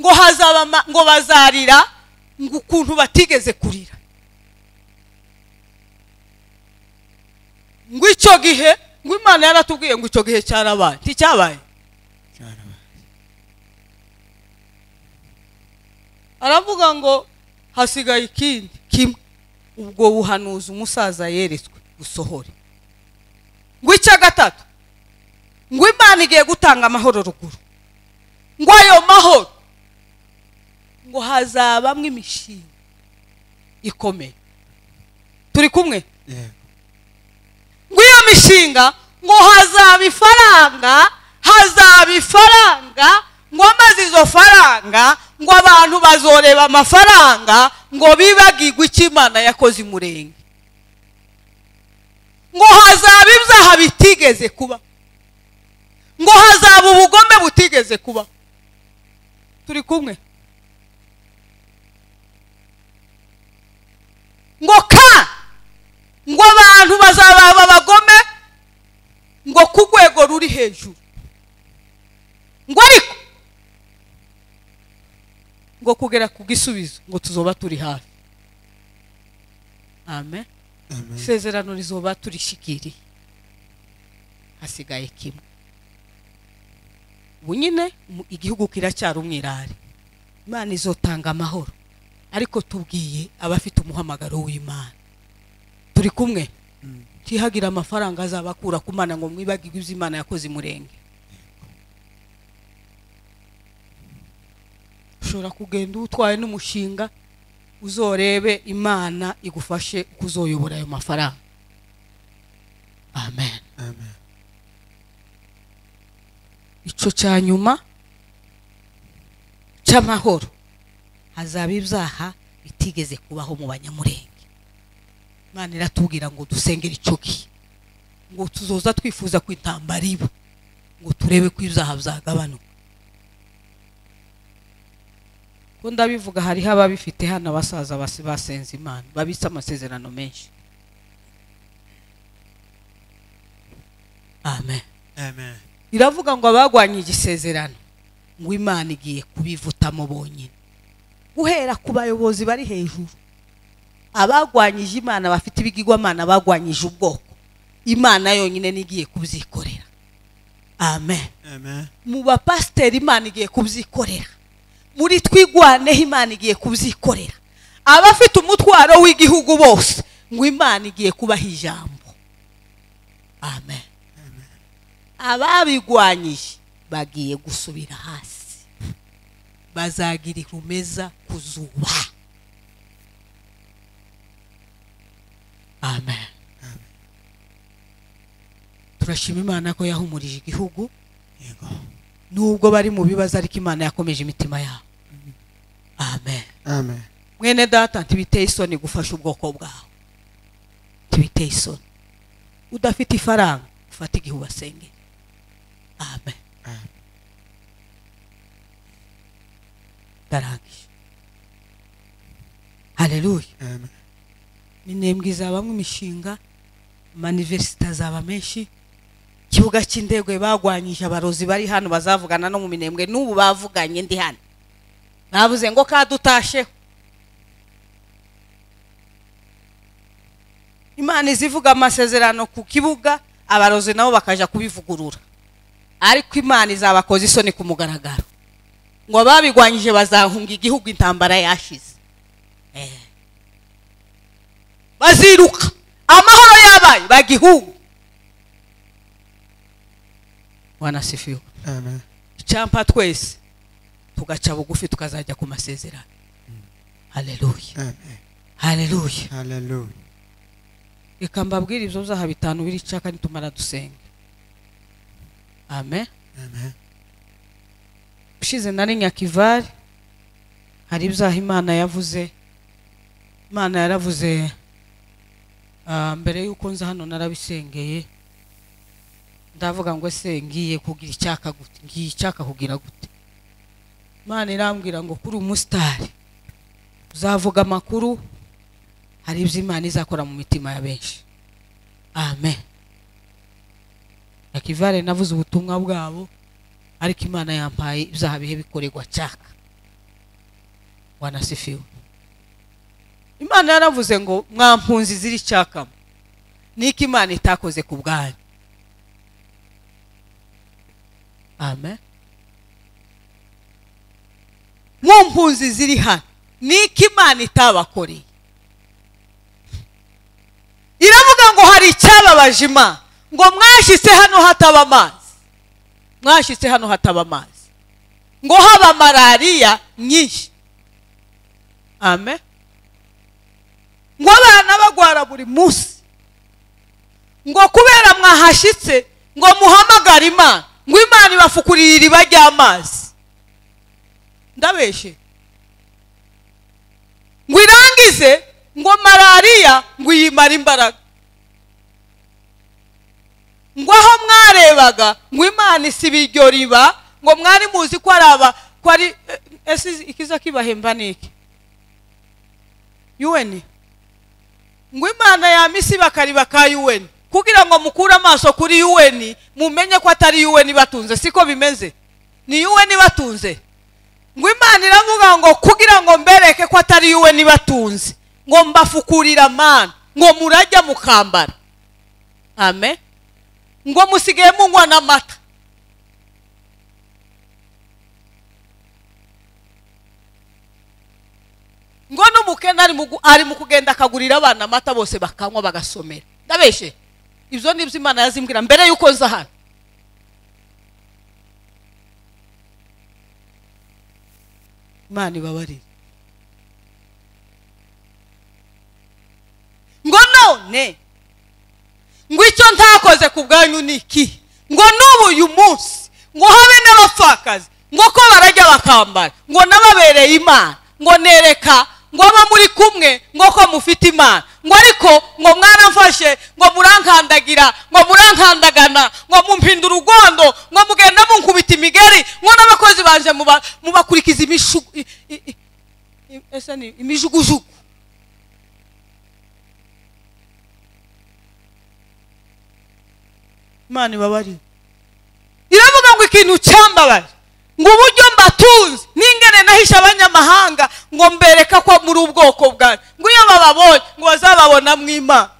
Ngo hazaba ngo bazarira ngo ukuntu batigeze kurira. Ngo icyo gihe ngo imana yaratubwiye ngo icyo gihe cyarabaye. Nticyabaye aravuga ngo hasigaye ikindi. Kimwe ubwo buhanuzi umusaza yeretswe gusohore ngo icya gatatu. Ngo imana igiye gutanga amahoro ruguru. Ngo ayo mahoro ngo hazabamo imishinga ikomeye. Turi kumwe? Yego ngo iyo mishinga ngo hazaba ifaranga hazaba ifaranga ngo maze izo faranga ngo abantu bazoreba amafaranga ngo bibagirwe icyo imana yakoze umurenge ngo hazaba ibyaha bitigeze kuba. Ngo hazaba ubugome butigeze kuba. Turi kumwe? Ngo ka ngo abantu bazaba abagome ngo ku rwego ruri hejuru. Ngo ariko ngo kugera ku gisubizo ngo tuzoba turi hafi. Amen. Amen. Isezerano rizoba turishikiriye hasigaye kimwe. Ubu nyine igihugu kiracyari umwirare. Imana izotanga amahoro. Ariko tubwiye abafite umuhamagaro w'imana. Turi kumwe. Mm. tihagira amafaranga azaba akura ku mana ngo mwibagirwe ibyo imana yakoze imurenge ushobora kugenda utwaye n'umushinga uzorebe imana igufashe kuzoyobora ayo mafaranga. Amen. Amen. Icyo cya nyuma cy'amahoro hazaba ibyaha bitigeze kubaho mu banyamurenge. Imana iratubwira ngo dusengere gihe ngo tuzoza twifuza ko intambara iba ngo turebe ko ibyaha byagabanuka. Ko ndabivuga hariho ababifite hano abasaza basenze imana babitse amasezerano menshi. Amen. Iravuga ngo abagwanye igisezerano ngo imana igiye kubivutamo bonyine. Guhera ku bayobozi bari hejuru abagwanyije imana bafite ibigirwamana bagwanyije ubwoko. Imana yonyine nigiye kubyikorera amen. Amen. Mu bapasiteri imana igiye kubyikorera muri twigwaneho imana igiye kubyikorera abafite umutwaro w'igihugu bose ngo imana igiye kubaha ijambo. Amen. Ababigwanyije bagiye gusubira hasi. Bazagira irumeza ku zuba. Amen. Turashima imana ko yahumurije igihugu. Nubwo bari mu bibazo ariko imana yakomeje imitima yabo. Amen. Amen. Mwene data ntibiteye isoni gufasha ubwoko bwawe. Ntibiteye isoni. Udafite ifaranga ufate igihe ubasengere amen. Ndarangije amen minembwe izabamo imishinga amaniverisite azaba menshi. Ikibuga cy'indege bagwanyije abarozi bari hano bazavugana no mu minembwe. N'ubu bavuganye ndi hano. Bavuze ngo kadutasheho imana izivuga amasezerano ku kibuga abarozi nabo bakajya kubivugurura. Ariko imana izabakoza isoni ku mugaragaro. Ngo ababigwanyije bazahunga igihugu intambara yashize. Eh. Baziruka. Amahoro yabaye bagihugu. Wanasifiwe amen. Icyampa twese tugaca bugufi tukazajya ku masezerano. Haleluya amen. Haleluya hallelujah. Reka mbabwire ibyo byaha bitanu biri icyaka nitumara dusenga. Amen. Amen. Ushize nari nyakivari hari ibyaha imana yavuze imana yaravuze mbere y'uko nza hano narabisengeye ndavuga ngo ese ngiye kugira icyaka gute? Ngiye icyaka kugira gute? Imana irambwira ngo kuri umusitari uzavuga amakuru hari ibyo imana izakora mu mitima ya benshi. Amen. Nyakivare navuze ubutumwa bwabo ariko imana yampaye ibyaha bihe bikorerwa cyaka. Wanasifiwe imana yaravuze ngo mwampunzi ziri cyakamo niko imana itakoze ku bwanyu? Amen. Mu mpunzi ziri hano niko imana itabakoreye iravuga ngo hari icyababaje imana ngo mwashyitse hano hataba amazi mwashyitse hano hataba amazi ngo haba malariya nyinshi. Amen ngo abana bagwara buri munsi ngo kubera mwahashyitse ngo muhamagare imana. Ngo imana ibafukurire iriba ry'amazi. Ndabeshe. Ngo irangize ngo malariya ngo iyimare imbaraga. Ngo aho mwarebaga ngo imana isiba iryo riba ngo mwari muzi ko ari aba ko ari eh, ese ikiza kibahemba ni iki? Yuweni ngo imana yamisi bakariba ka yuweni kugira ngo mukure amaso kuri yuweni mumenye ko atari yuweni batunze. Siko bimeze? Ni yuweni batunze. Ngo imana iravuga ngo kugira ngo mbereke ko atari yuweni batunze ngo mbafukurire amana ngo murajya mukambara. Amen. Ngo musigaye munywa n'amata. Ngo n'umukene ari mu kugenda akagurira abana amata bose bakanywa bagasomera. Ndabeshe. Ibyo ni byo imana yazimbwira. Mbere y'uko nza hano. Imana ibabarire. Ngo none ngo icyo ntakoze ku bwanyu ni iki? Ngo n'ubu uyu munsi ngo habe n'abapfakazi ngo ko barajya bakambara ngo nababereye imana ngo nereka ngo abo muri kumwe ngo ko mufite imana. Ngo ariko ngo mwaramfashe ngo murankandagira ngo murankandagana ngo mumpinda urugondo ngo mugenda munkubita imigeri ngo n'abakozi muba- mubakurikiza imijugujugu. Imana ibabarire iravuga ngo ikintu cyambabaje. Ngo uburyo mbatunze. N'ingene nahishe abanyamahanga ngo mbereka ko muri ubwoko bwanyu ngo iyo bababonye ngo bazababona mu imana.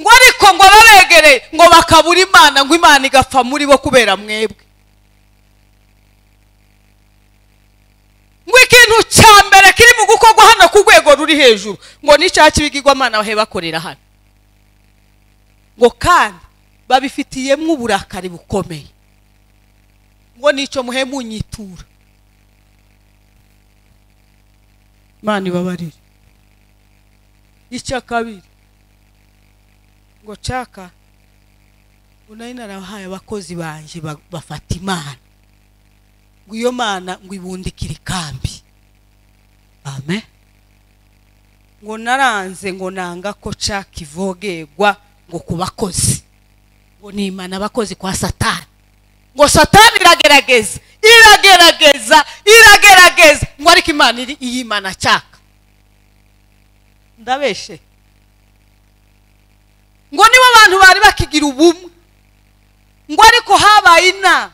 Ngo ariko ngo ababegereye ngo bakabura imana ngo imana igapfa muri bo kubera mwebwe. Ngo ikintu cya mbere kiri mu gukorwa hano ku rwego ruri hejuru ngo ni cya kibigirwamana bahe bakorera hano. Ngo kandi babifitiyemo uburakari bukomeye. Ngo ni cyo muhe munyitura. Imana ibabarire. Icya kabiri. Ngo ngo nari narabahaye abakozi banje ba- bafata imana. Ngo iyo mana ngo ibundikire ikambi. Amen. Ngo naranze ngo nanga ko caka ivogerwa ngo ku bakozi. Ngo nimana abakozi kwa satani. Ngo satani iragerageza iragerageza. Iragerageza ngo ariko imana iri iyimana cyaka ndabeshe. Ngo nibo abantu bari bakigira ubumwe. Ngo ariko habaye inama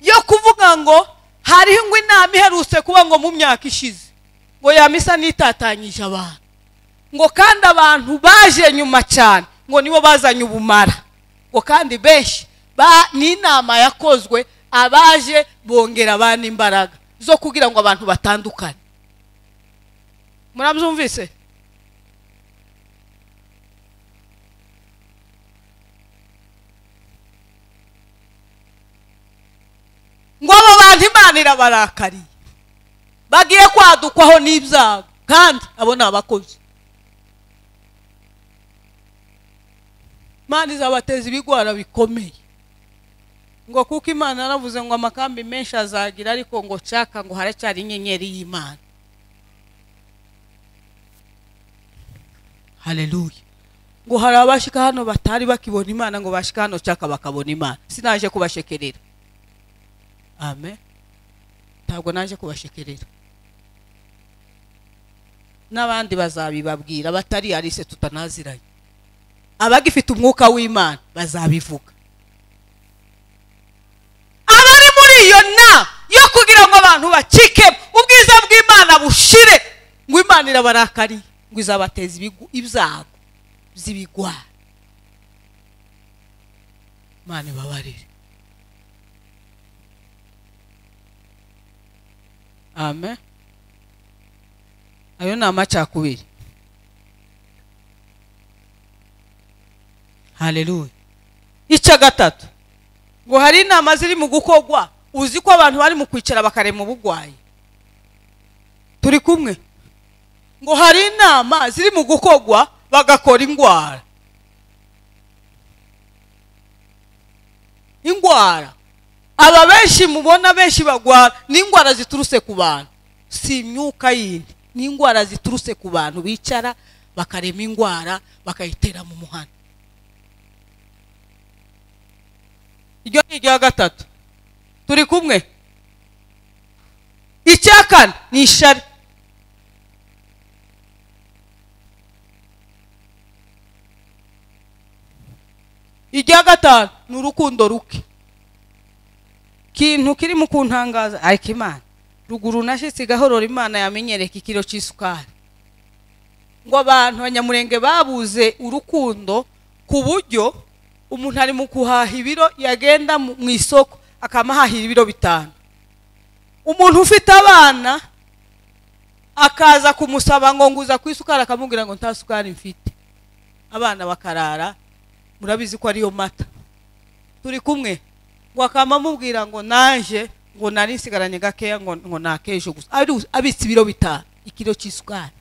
yo kuvuga ngo hariho ngo inama iherutse kuba ngo mu myaka ishize. Ngo yamisa n'itatanyije abantu. Ngo kandi abantu baje nyuma cyane. Ngo nibo bazanye ubumara. Ngo kandi benshi Ba- ni inama yakozwe abaje bongera abana imbaraga zo kugira ngo abantu batandukane. Murabyumvise? Ngo abo bantu imana irabarakariye. Bagiye kwadukwaho n'ibyago. Kandi abo ni abakozi. Imana izabateza ibigwara bikomeye. Ngo kuko imana yaravuze ngo amakambi menshi azagira ariko ngo nshaka ngo haracyari inyenyeri y'imana. Haleluya ngo hari abashika hano batari bakibona imana ngo bashika hano nshaka bakabona imana. Sinaje kubashekerera. Amen. Ntabwo naje kubashekerera. N'abandi bazabibabwira batari arise tutanaziranye. Abagifite umwuka w'imana bazabivuga. Abari muri iyo na yo kugira ngo abantu bacike ubwiza bw'imana bushire. Ngo imana irabarakariye ngo izabateza ibyago by'ibigwara imana ibabarire. Amen. Ayo ni amacakubiri haleluya icya gatatu. Ngo hari inama ziri mu gukorwa uzi ko abantu bari mu kwicara bakarema ubugwayi? Turi kumwe. Ngo hari inama ziri mu gukorwa bagakora indwara indwara aba benshi mubona benshi bagwara ni indwara ziturutse ku bantu. Si imyuka yindi ni indwara ziturutse ku bantu bicara bakarema indwara bakayitera mu muhanda iryo ni irya gatatu. Turi kumwe icya ni ishari irya gatanu ni urukundo ruke. Ikintu kiri mu kuntangaza ariko imana ruguru nashyitse igahorora imana yamenyereka ikiro cy'isukari ngo abantu abanyamurenge babuze urukundo ku buryo umuntu ari mu guhaha ibiro yagenda mu isoko. Akaba ahahira ibiro bitanu. Umuntu ufite abana akaza kumusaba ngo nguza ku isukari akamubwira ngo nta sukari mfite. Abana bakarara murabizi ko ariyo mata. Turi kumwe ngo akaba amubwira ngo naje ngo nari nsigaranye gakeya ngo ngo nakeje gusa. Abitse ibiro bitanu ikiro cy'isukari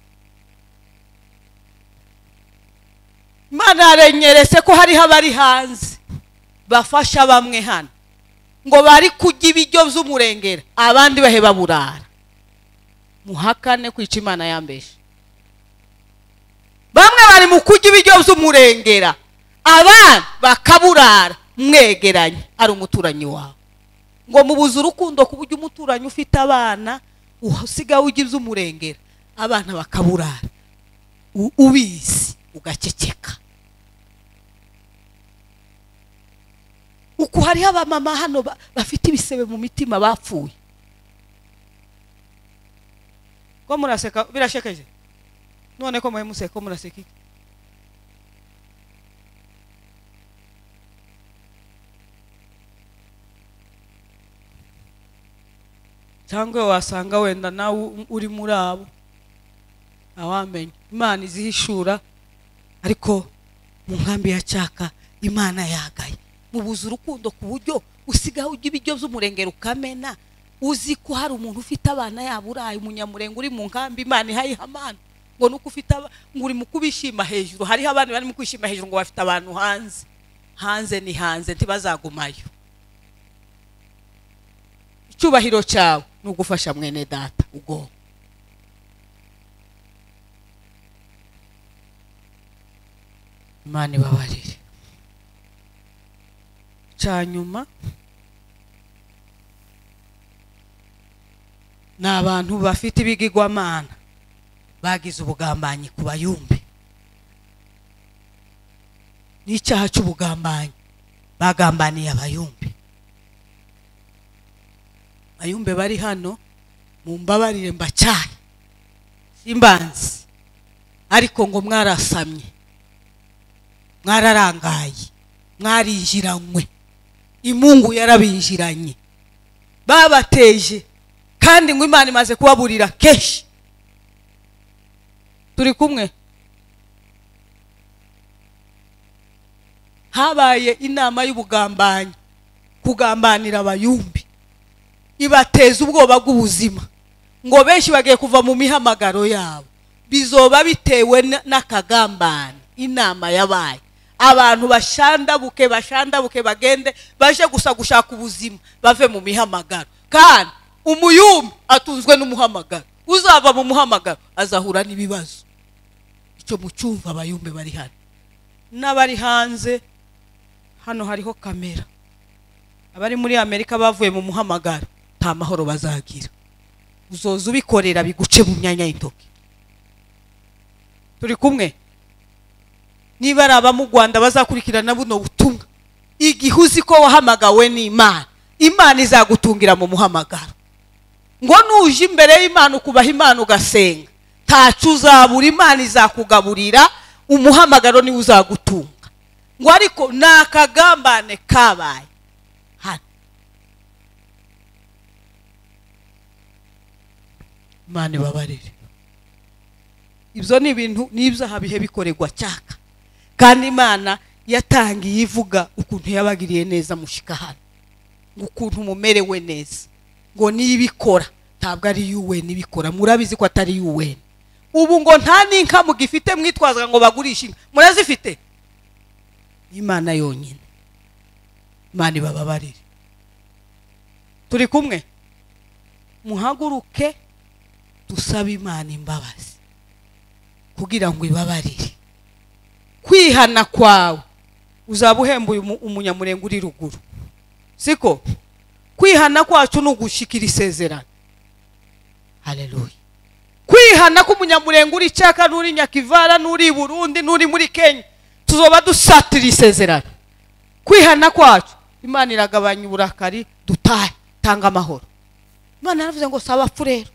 imana ko hariho abari hanze bafasha bamwe hano. Ngo bari kurya ibiryo by'umurengera. Abandi baheba burara muhakane kwica imana yambeshe bamwe bari mu kurya ibiryo by'umurengera. Abana bakaburara. Mwegeranye. Ari umuturanyi wawe. Ngo mubuze urukundo ku buryo umuturanyi ufite abana usigaye ujya iby'umurengera. Abana bakaburara. Ubizi ugaceceka uku hariho abamama hano ba- bafite ibisebe mu mitima bapfuye. Ko muraseka birashekeje? None ko museka ko muraseka iki? Cyangwa wasanga wenda nawe uri muri abo ntawamenya imana izihishura ariko mu nkambi ya cyaka imana yagaye. Mubuze urukundo ku buryo usigaye ujya ibiryo by'umurengero ukamena. Uzi ko hari umuntu ufite abana yaba uraye umunyamurenge uri mu nkambi imana ihayiha amana. Ngo nuko ufite ngo uri mu kubishima hejuru. Hariho abandi bari mu kwishima hejuru ngo bafite abantu hanze. Hanze ni hanze ntibazagumayo. Icyubahiro cyawe ni ugufasha mwene data ubwo. Imana ibabarire. Cya nyuma ni abantu bafite ibigirwamana bagize ubugambanyi ku bayumbi n'icyaha cy'ubugambanyi bagambaniye abayumbi abayumbe bari hano mumbabarire mbacyaye. Simbanzi ariko ngo mwarasamye mwararangaye mwarinjiranywe imungu yarabinjiranye. Babateje kandi ngo imana imaze kubaburira kenshi turi kumwe? Habaye inama y'ubugambanyi kugambanira abayumbi. Ibateza ubwoba bw'ubuzima. Ngo benshi bagiye kuva mu mihamagaro yabo. Bizoba bitewe n'akagambane inama yabaye. Abantu bashandabuke bashandabuke bagende baje gusa gushaka ubuzima bave mu mihamagaro. Kandi umuyumbi atunzwe n'umuhamagaro. Uzava mu muhamagaro azahura n'ibibazo. Icyo mucyumva abayumbi bari hano. N'abari hanze hano hariho kamera. Abari muri amerika bavuye mu muhamagaro nta mahoro bazagira. Uzoza ubikorera biguce mu myanya y'intoki. Turi kumwe? Niba ari aba mu rwanda bazakurikirana buno butumwa. Igihe uzi ko wahamagawe n'imana imana izagutungira mu muhamagaro. Ngo nuje imbere y'imana ukubaha imana ugasenga. Ntacu uzabura imana izakugaburira umuhamagaro ni we uzagutunga. Ngo ariko ni akagambane kabaye. Hano. Imana ibabarire. Ibyo ni ibintu n'ibyaha bihe bikorerwa cyaka. Kandi imana yatangiye ivuga ukuntu yabagiriye neza mushika hano ngo ukuntu mumerewe neza. Ngo nibikora ntabwo ari UN ibikora. Murabizi ko atari UN ubu ngo nta n'inka mugifite mwitwazaga ngo bagurishe inka. Murazifite? Imana yonyine. Imana ibababarire. Turi kumwe? Muhaguruke dusabe imana imbabazi. Kugira ngo ibabarire. Kwihana kwawe. Uzaba uhembuye umu- umunyamurenge uri ruguru. Siko? Kwihana kwacu ni ugushikira isezerano. Haleluya kwihana k'umunyamurenge uri cyaka n'uri nyakivara n'uri burundi n'uri muri kenya tuzoba dusatira isezerano. Kwihana kwacu. Imana iragabanya uburakari dutahe tanga amahoro. Imana yaravuze ngo si abapfu rero.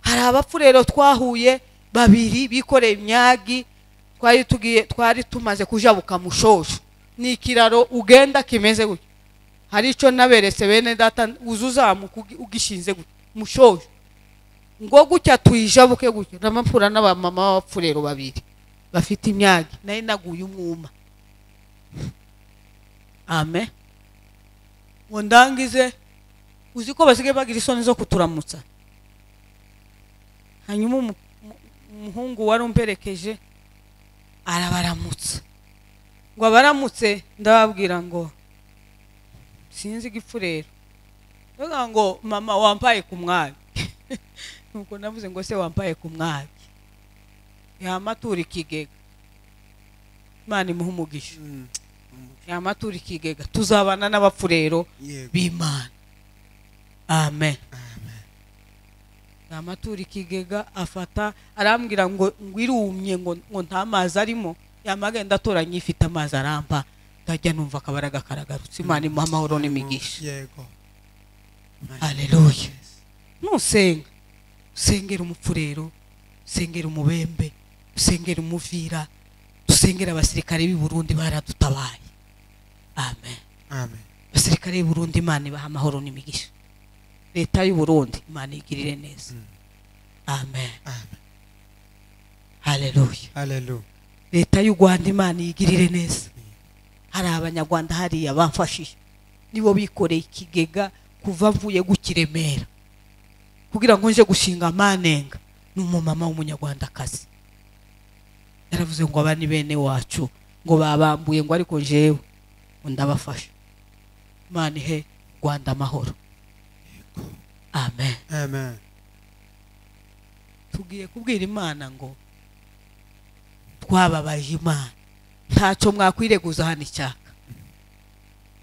Hari abapfu rero twahuye babiri bikoreye imyagi twari tugiye twari tumaze kujabuka mushosho ni ikiraro ugenda kimeze gutya. Hari icyo naberetse bene data uza uzamuka ugi- ugishinze gutya. Mushosho ngo gutya tuyijabuke gutya. N'amapfura n'abamama b'abapfu rero babiri. Bafite imyagi. Nayo naguye umwuma. Amen. Ngo ndangize uzi ko basigaye bagira isoni zo kuturamutsa hanyuma umu- umu- umuhungu wari umperekeje arabaramutsa ngo abaramutse ndababwira ngo sinzi igipfu rero. Ndavuga ngo mama wampaye ku mwari nuko navuze ngo se wampaye ku mwari yamatura ikigega. Imana imuha umugisha. Yamatura ikigega. Tuzabana n'abapfu rero b'imana. Amen. Yamatura ikigega afata arambwira ngo ngo irumye ngo nta mazi arimo. Yamagenda atoranya ifite amazi arampa. Ndajya numva akabaraga karagarutse imana imuha amahoro n'imigisha. Yego. Haleluya. nusenga. Usengera umupfurero. Usengera umubembe. Usengera umuvira. Dusengera abasirikare b'i burundi baradutabaye. Amen. Abasirikare b'i burundi imana ibaha amahoro n'imigisha. Leta y'u burundi imana igirire neza. Amen. Amen. Haleluya leta y'u rwanda imana igirire neza. Hari abanyarwanda hariya bamfashije nibo bikoreye ikigega kuva mvuye gukiremera. Kugira ngo nje gushinga amanenga ni umumama w'umunyarwandakazi. Yaravuze ngo aba ni bene wacu ngo babambuye ngo ariko jewe ngo ndabafasha imana ihe rwanda amahoro. Amen. Amen. Tugiye kubwira imana ngo twababaje imana. Ntacyo mwakwireguza hano icyaka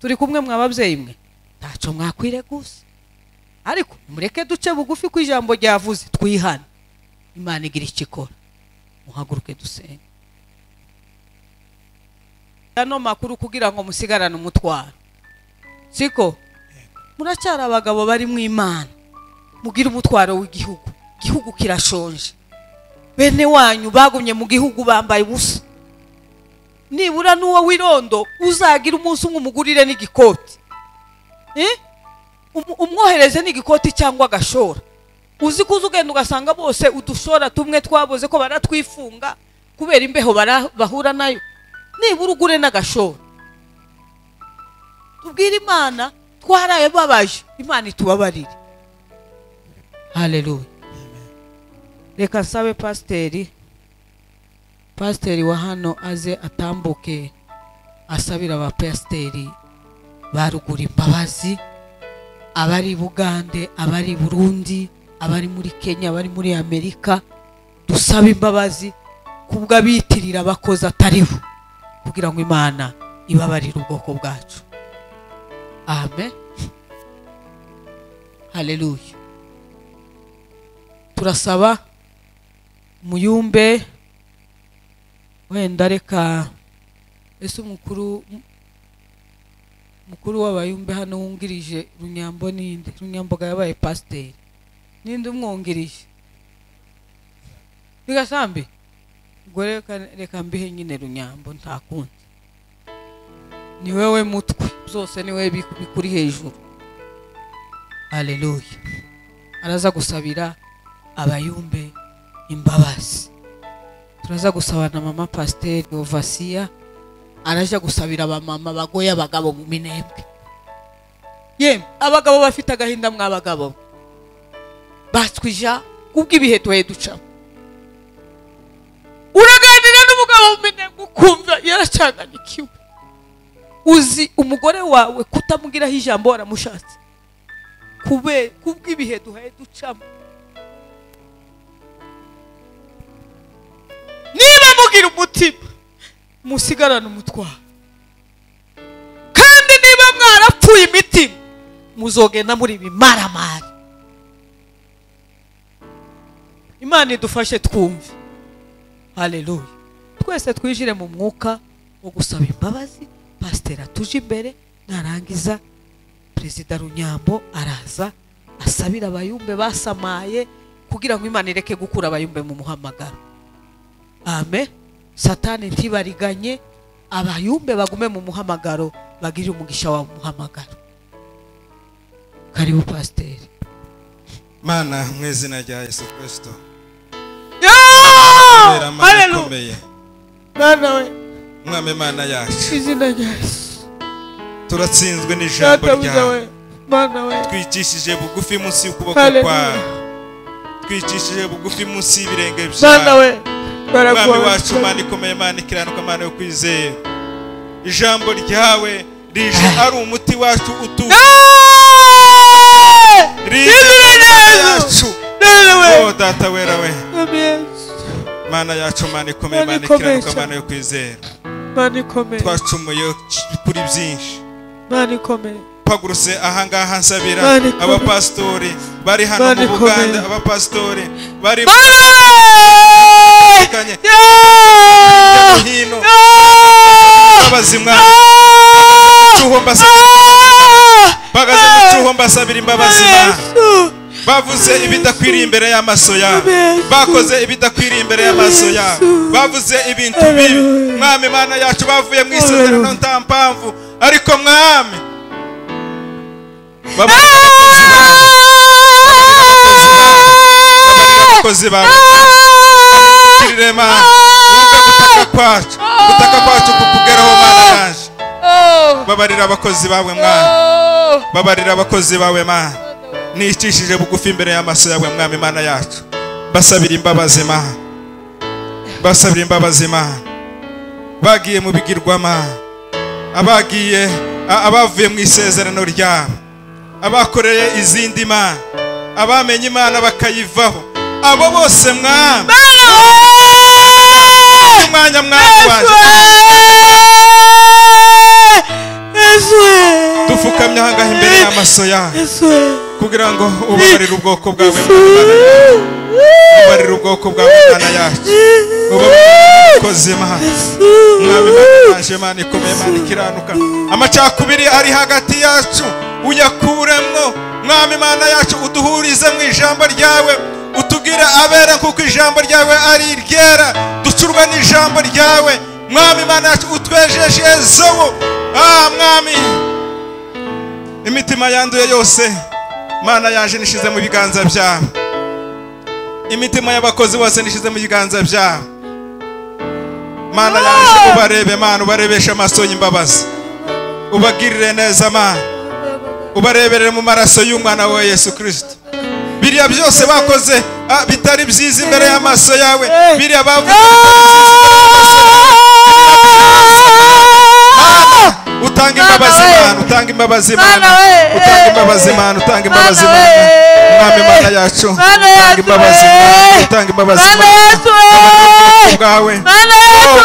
turi kumwe mwa babyeyi mwe? Ntacyo mwakwireguza ariko mureke duce bugufi ku ijambo ryavuze twihane. Imana igira icyo ikora. Muhaguruke dusenge. Ano makuru kugira ngo musigarane umutwaro. Siko? Muracyari abagabo bari mu imana. Mugire umutwaro w'igihugu. Igihugu kirashonje. Bene wanyu bagumye mu gihugu bambaye ubusa. Nibura n'uwo w'irondo uzagira umunsi umwe umugurire n'igikoti. Eh? Um- umwohereze n'igikoti cyangwa agashora. Uzi ko uza ugenda ugasanga bose udushora tumwe twaboze ko baratwifunga kubera imbeho bahura na yo. Nibura ugure n'agashora. Tubwire imana twaraye babaje. Imana itubabarire. Haleluya reka nsabe pasiteri. Pasiteri wa hano aze atambuke asabira abapasiteri ba ruguru imbabazi abari bugande abari burundi abari muri kenya abari muri amerika. Dusabe imbabazi kubwo abitirira abakozi ataribo kugira ngo imana ibabarire ubwoko bwacu. Amen. Haleluya turasaba muyumbe wenda reka ese umukuru mukuru w'abayumbe hano wungirije runyambo ninde? Runyamboga yabaye pasiteri ninde umwungirije? Bigasambi ubwo reka mbihe nyine runyambo nta kundi ni wowe mutwe. Zose ni wowe biku- bikuri hejuru. Haleluya araza gusabira abayumbe imbabazi. Turaza gusaba na mama pasiteri ovasiya araja gusabira abamama bagoye abagabo mu minembwe yemwe abagabo bafite agahinda mw'abagabo batwija kubw'ibihe tuhaye ducamo. Uraganira n'umugabo mu minembwe ukumva yaracanganikiwe uzi umugore wawe kutamubwiraho ijambo waramushatse kube kubw'ibihe duhaye ducamo. Niba mugira umutima musigarane umutwaro kandi niba mwarapfuye imitima muzogenda muri bimaramari imana idufashe twumve. Haleluya. Twese twijire mu mwuka wo gusaba imbabazi. Pasiteri atuje imbere narangiza. Perezida runyambo araza asabira abayumbe basamaye kugira ngo imana ireke gukura abayumbe mu muhamagaro. Amen. Satani ntibariganye abayumbe bagume mu muhamagaro bagirire umugisha wa muhamagaro. Karibu pasiteri mana mu izina rya yesu kirisito ikomeye Mwana we. Mwami mana yacu. Izina rya yesu. Turatsinzwe n'ijambo ryawe. twicishije bugufi munsi y'ukuboko kwawe. Twicishije bugufi munsi y'ibirenge byawe. We. Mwami wacu mana ikomeye mana ikiranuka mana yo kwizera ijambo ryawe rije ari umuti wacu utuwe. Rije mana yacu None we! O data wera we. Mana yacu mana ikomeye Mana ikiranuka cyane. yo kwizera twacumuye kuri byinshi. Mana ikomeye. Mpagurutse ahangaha nsabira abapasitori bari hano mu buganda abapasitori bari we Kanye. Yo! hino abazimwa Ah! cyuho Ah! bagaze mu cyuho mbasabira imbabazi bavuze ibidakwiriye imbere y'amaso Yesu. bakoze ibidakwiriye imbere y'amaso Yesu. bavuze ibintu bibi. Mwami mana yacu bavuye mu isezerano nta mpamvu. Ariko mwami bavuze abakozi bawe. Kirire mana wumve gutaka kwacu gutaka kwacu kukugeraho mana yaje babarira abakozi bawe mwana babarira abakozi bawe mana. Nicishije bugufi imbere y'amaso yawe mwami mana yacu. Basabira imbabazi mana. Basabira imbabazi mana. Bagiye mu bigirwamana abagiye abavuye mu isezerano ryabo. Abakoreye izindi mana. Abamenye imana bakayivaho. Abo bose mwami. Umwanya mwami waje dupfukamye ahangaha imbere y'amaso yawe kugira ngo ubabarire ubwoko bwawe ubabarire ubwoko bwawe mana yacu. Ubabarire mana. Mwami mana yaje mana ikomeye mana ikiranuka. Amacakubiri ari hagati yacu. Uyakuremwo mwami mana yacu uduhurize mu ijambo ryawe. Utugire abera kuko ijambo ryawe ari iryera. Ducurwa n'ijambo ryawe. Mwami mana yacu utwejeshezeho ah mwami. Imitima yanduye yose. Mana yaje nishize mu biganza byawe. Imitima y'abakozi bose nishize mu biganza byawe. Mana yaje ubarebe mana ubarebeshe amaso y'imbabazi. Ubagirire neza mana ubareberere mu maraso y'umwana wa yesu kirisito biriya byose bakoze ah, bitari byiza imbere y'amaso yawe biriya bavuze Mana, utanga imbabazi Mana we. mana utanga imbabazi Mana mana we. utanga imbabazi mana utanga imbabazi Mana mana we. mwami mana yacu Mana utanga yacu imbabazi we. mana utanga imbabazi Mana mana yacu we. bwawe Mana yacu we.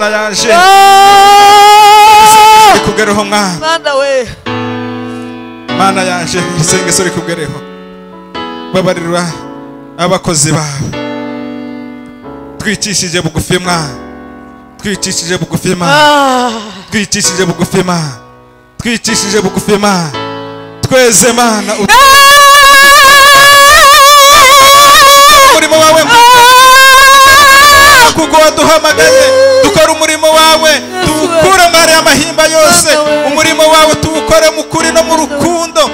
mana yaje Oh. ikugereho mwana Mana we. mana yaje isengesho rikugereho babarira abakozi bawe twicishije bugufi mwana twicishije bugufi mwana Ah. twicishije bugufi mwana twicishije bugufi mwana tweze mana ut- umurimo wawe. Kuko waduhamagaye dukora umurimo wawe tuwukure mbere amahimba yose. Umurimo wawe tuwukore mu kuri no mu rukundo